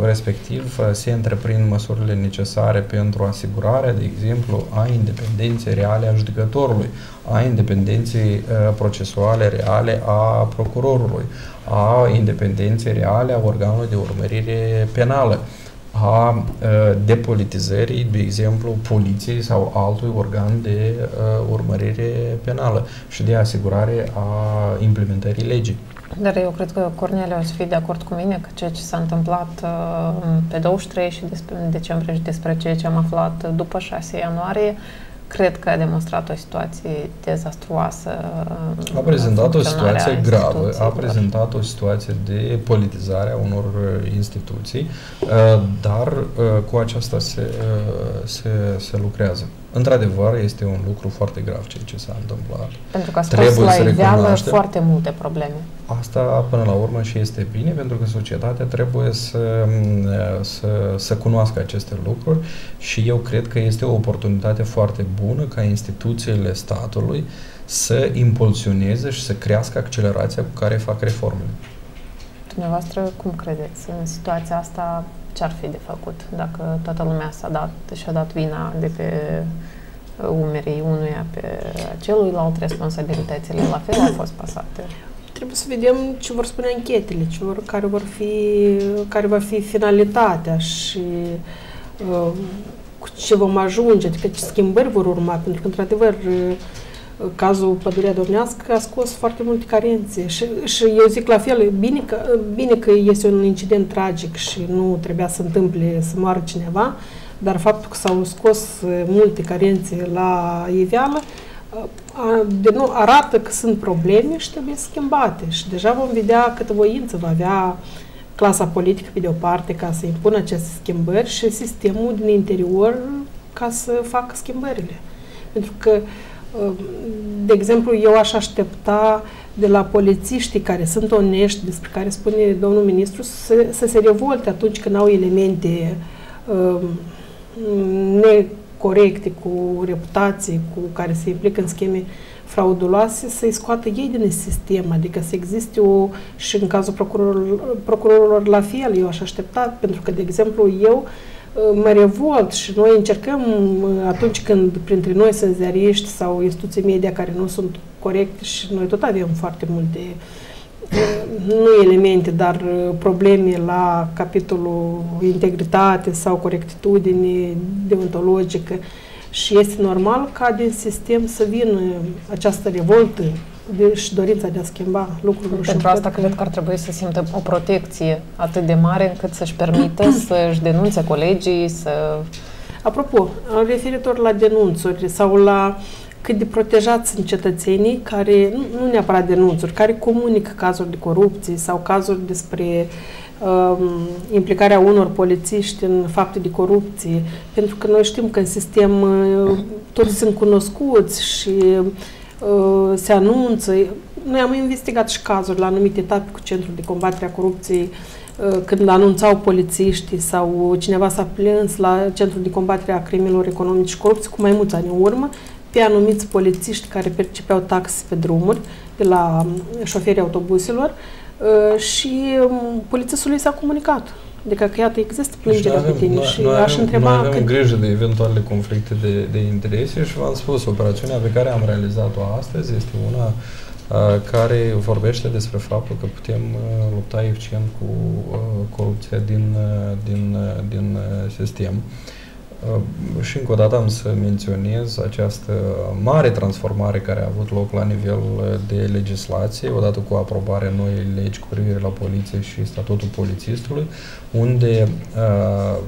respectiv se întreprind măsurile necesare pentru asigurarea, de exemplu, a independenței reale a judecătorului, a independenței procesuale reale a procurorului, a independenței reale a organului de urmărire penală, a depolitizării, de exemplu, poliției sau altui organ de urmărire penală și de asigurare a implementării legii. Dar eu cred că Cornelia o să fie de acord cu mine că ceea ce s-a întâmplat uh, pe 23 și despre, decembrie și despre ceea ce am aflat după 6 ianuarie, cred că a demonstrat o situație dezastruoasă. A prezentat o situație gravă, a prezentat o situație de politizare a unor uh, instituții, uh, dar uh, cu aceasta se, se, se lucrează. Într-adevăr, este un lucru foarte grav ceea ce s-a întâmplat. Pentru că a scos la iveală foarte multe probleme. Asta, până la urmă, și este bine, pentru că societatea trebuie să, să, să cunoască aceste lucruri și eu cred că este o oportunitate foarte bună ca instituțiile statului să impulsioneze și să crească accelerația cu care fac reformele. Dumneavoastră, cum credeți? În situația asta, ce ar fi de făcut dacă toată lumea s-a dat și-a dat vina de pe umerii unuia pe celuilalt, responsabilitățile la fel au fost pasate? Trebuie să vedem ce vor spune anchetele, ce vor, care, vor fi, care va fi finalitatea și uh, cu ce vom ajunge, adică ce schimbări vor urma, pentru că, într-adevăr, uh, cazul Pădurea Domnească a scos foarte multe carențe și, și eu zic la fel, bine că, bine că este un incident tragic și nu trebuia să întâmple să moară cineva, dar faptul că s-au scos multe carențe la iveală de nu, arată că sunt probleme și trebuie schimbate și deja vom vedea câtă voință va avea clasa politică pe de o parte ca să impună aceste schimbări și sistemul din interior ca să facă schimbările. Pentru că uh, de exemplu, eu aș aștepta de la polițiștii care sunt onești, despre care spune domnul ministru, să, să se revolte atunci când au elemente uh, necorecte, cu reputație, cu care se implică în scheme frauduloase, să-i scoată ei din sistem, adică să existe o, și în cazul procurorilor, procurorilor la fel, eu aș aștepta, pentru că, de exemplu, eu uh, mă revolt și noi încercăm atunci când printre noi sunt ziariști sau instituții media care nu sunt corecte și noi tot avem foarte multe nu elemente, dar probleme la capitolul integritate sau corectitudine deontologică. Și este normal ca din sistem să vină această revoltă de, și dorința de a schimba lucrurile. Pentru asta cred că ar trebui să simtă o protecție atât de mare încât să-și permită să-și denunțe colegii, să... Apropo, referitor la denunțuri sau la cât de protejați sunt cetățenii care, nu neapărat denunțuri, care comunică cazuri de corupție sau cazuri despre um, implicarea unor polițiști în fapte de corupție, pentru că noi știm că în sistem uh, toți sunt cunoscuți și Uh, se anunță. Noi am investigat și cazuri la anumite etape cu Centrul de Combatere a Corupției, uh, când anunțau polițiștii sau cineva s-a plâns la Centrul de Combatere a Crimelor Economice și Corupție cu mai mulți ani în urmă, pe anumiți polițiști care percepeau taxe pe drumuri de la um, șoferii autobuselor uh, și um, polițistul s-a comunicat Adică că, iată, există plângerea pe tine noi, și noi aș avem, întreba... Noi avem cât... grijă de eventuale conflicte de, de interese și v-am spus, operațiunea pe care am realizat-o astăzi este una uh, care vorbește despre faptul că putem uh, lupta eficient cu uh, corupția din, uh, din, uh, din uh, sistem. Uh, Uh, și încă o dată am să menționez această mare transformare care a avut loc la nivel uh, de legislație, odată cu aprobarea noii legi cu privire la poliție și statutul polițistului, unde uh,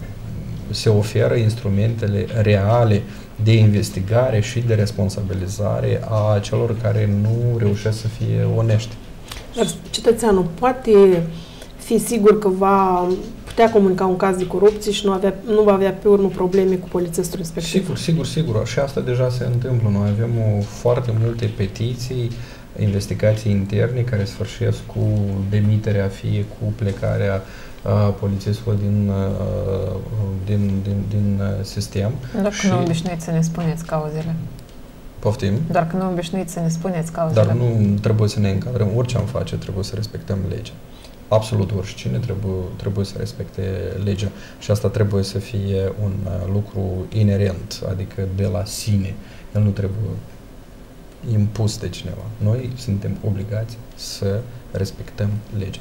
se oferă instrumentele reale de investigare și de responsabilizare a celor care nu reușesc să fie onești. Dar cetățeanul poate fi sigur că va putea comunica un caz de corupție și nu, avea, nu va avea pe urmă probleme cu polițistul respectiv. Sigur, sigur, sigur. Și asta deja se întâmplă. Noi avem o, foarte multe petiții, investigații interne care sfârșesc cu demiterea, fie cu plecarea uh, polițistului din, uh, din, din, din uh, sistem. Dacă și... nu obișnuiți să ne spuneți cauzele. Poftim? Dar că nu obișnuiți să ne spuneți cauzele. Dar nu trebuie să ne încadrăm. Orice am face, trebuie să respectăm legea absolut oricine trebuie, trebuie să respecte legea și asta trebuie să fie un uh, lucru inerent, adică de la sine. El nu trebuie impus de cineva. Noi suntem obligați să respectăm legea.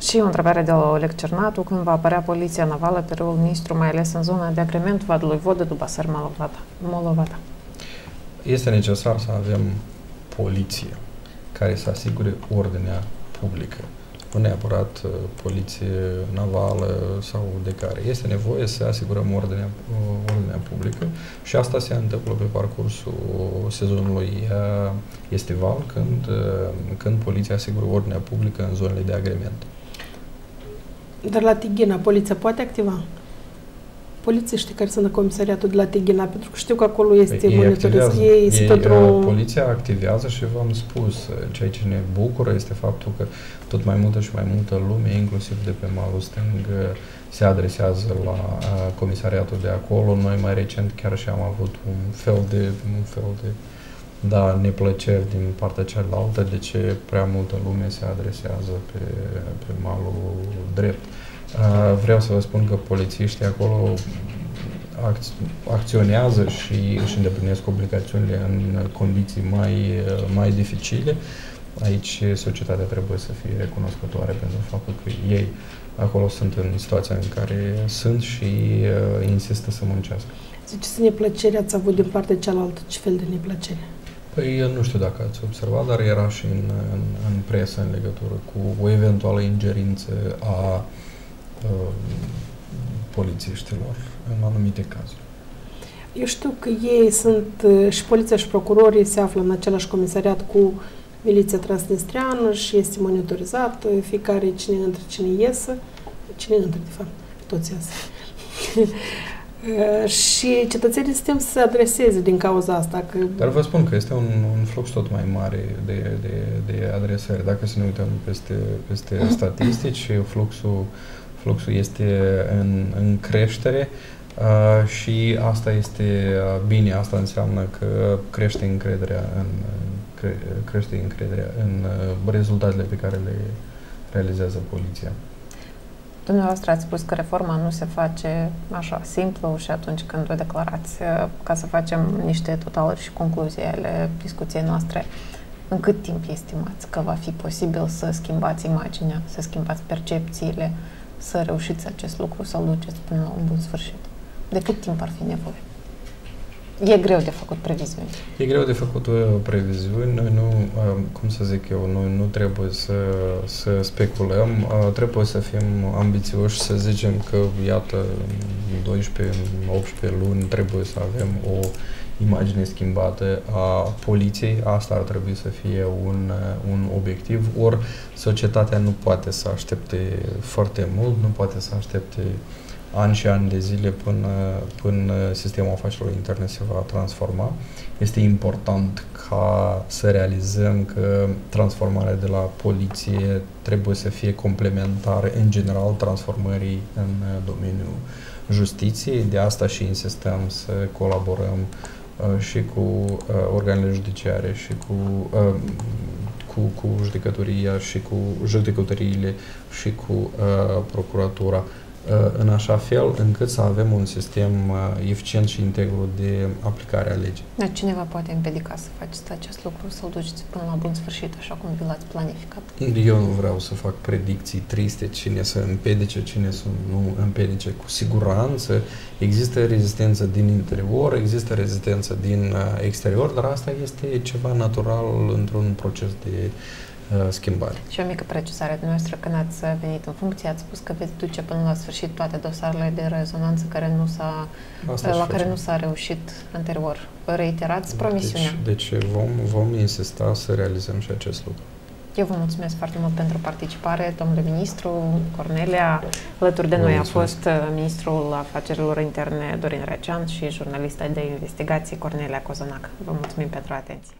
Și o întrebare de la Oleg Cernatu, când va apărea poliția navală pe râul ministru, mai ales în zona de agrement Vadului Vodă după săr Molovata? Este necesar să avem poliție care să asigure ordinea publică nu neapărat uh, poliție navală sau de care. Este nevoie să asigurăm ordinea, uh, ordinea publică și asta se întâmplă pe parcursul sezonului uh, estival, când, când poliția asigură ordinea publică în zonele de agrement. Dar la Tighina, poliția poate activa? polițiștii care sunt în comisariatul de la Tighina, pentru că știu că acolo este păi monitorizat. Ei, ei, pentru... Uh, poliția activează și v-am spus, uh, ceea ce ne bucură este faptul că tot mai multă și mai multă lume, inclusiv de pe malul stâng, se adresează la uh, comisariatul de acolo. Noi mai recent chiar și am avut un fel de, un fel de da, neplăceri din partea cealaltă, de ce prea multă lume se adresează pe, pe malul drept. Uh, vreau să vă spun că polițiștii acolo acționează și își îndeplinesc obligațiunile în condiții mai, mai dificile. Aici societatea trebuie să fie recunoscătoare pentru faptul că ei acolo sunt în situația în care sunt și uh, insistă să muncească. Ziceți neplăcere ați avut din partea cealaltă, ce fel de neplăcere? Păi nu știu dacă ați observat, dar era și în, în, în presă în legătură cu o eventuală ingerință a uh, polițiștilor în anumite cazuri. Eu știu că ei sunt, uh, și poliția și procurorii se află în același comisariat cu miliția transnistreană și este monitorizat, fiecare cine intră, cine iesă, cine intră, de fapt, toți iasă. Uh, și cetățenii suntem să se adreseze din cauza asta. Că... Dar vă spun că este un, un flux tot mai mare de, de, de adresări. Dacă să ne uităm peste, peste statistici, fluxul, fluxul este în, în creștere uh, și asta este uh, bine. Asta înseamnă că crește încrederea în, cre, crește încrederea în uh, rezultatele pe care le realizează poliția. Dumneavoastră ați spus că reforma nu se face așa simplă și atunci când o declarați uh, ca să facem niște totaluri și concluzii ale discuției noastre. În cât timp estimați că va fi posibil să schimbați imaginea, să schimbați percepțiile, să reușiți acest lucru, să-l duceți până la un bun sfârșit? De cât timp ar fi nevoie? E greu de făcut previziuni. E greu de făcut uh, previziuni. Noi nu, uh, cum să zic eu, noi nu trebuie să, să speculăm. Uh, trebuie să fim ambițioși, să zicem că, iată, în 12, 18 luni trebuie să avem o imagine schimbată a poliției. Asta ar trebui să fie un, un obiectiv. Ori societatea nu poate să aștepte foarte mult, nu poate să aștepte ani și ani de zile până, până sistemul afacerilor interne se va transforma. Este important ca să realizăm că transformarea de la poliție trebuie să fie complementară în general transformării în domeniul justiției. De asta și insistăm să colaborăm uh, și cu uh, organele judiciare și cu, uh, cu, cu judecătoria și cu judecătoriile și cu uh, procuratura Uh, în așa fel încât să avem un sistem uh, eficient și integru de aplicare a legii. Dar cineva poate împiedica să faceți acest lucru, să-l duceți până la bun sfârșit, așa cum vi l-ați planificat? Eu nu vreau să fac predicții triste, cine să împiedice, cine să nu împiedice. Cu siguranță există rezistență din interior, există rezistență din uh, exterior, dar asta este ceva natural într-un proces de Uh, schimbare. Și o mică precizare dumneavoastră, când ați venit în funcție, ați spus că veți duce până la sfârșit toate dosarele de rezonanță care nu s-a, Asta la care nu s-a reușit anterior. Reiterați deci, promisiunea. Deci, deci vom, vom insista să realizăm și acest lucru. Eu vă mulțumesc foarte mult pentru participare, domnule ministru Cornelia. Alături de noi a fost uh, ministrul afacerilor interne Dorin Recean și jurnalista de investigații Cornelia Cozonac. Vă mulțumim pentru atenție.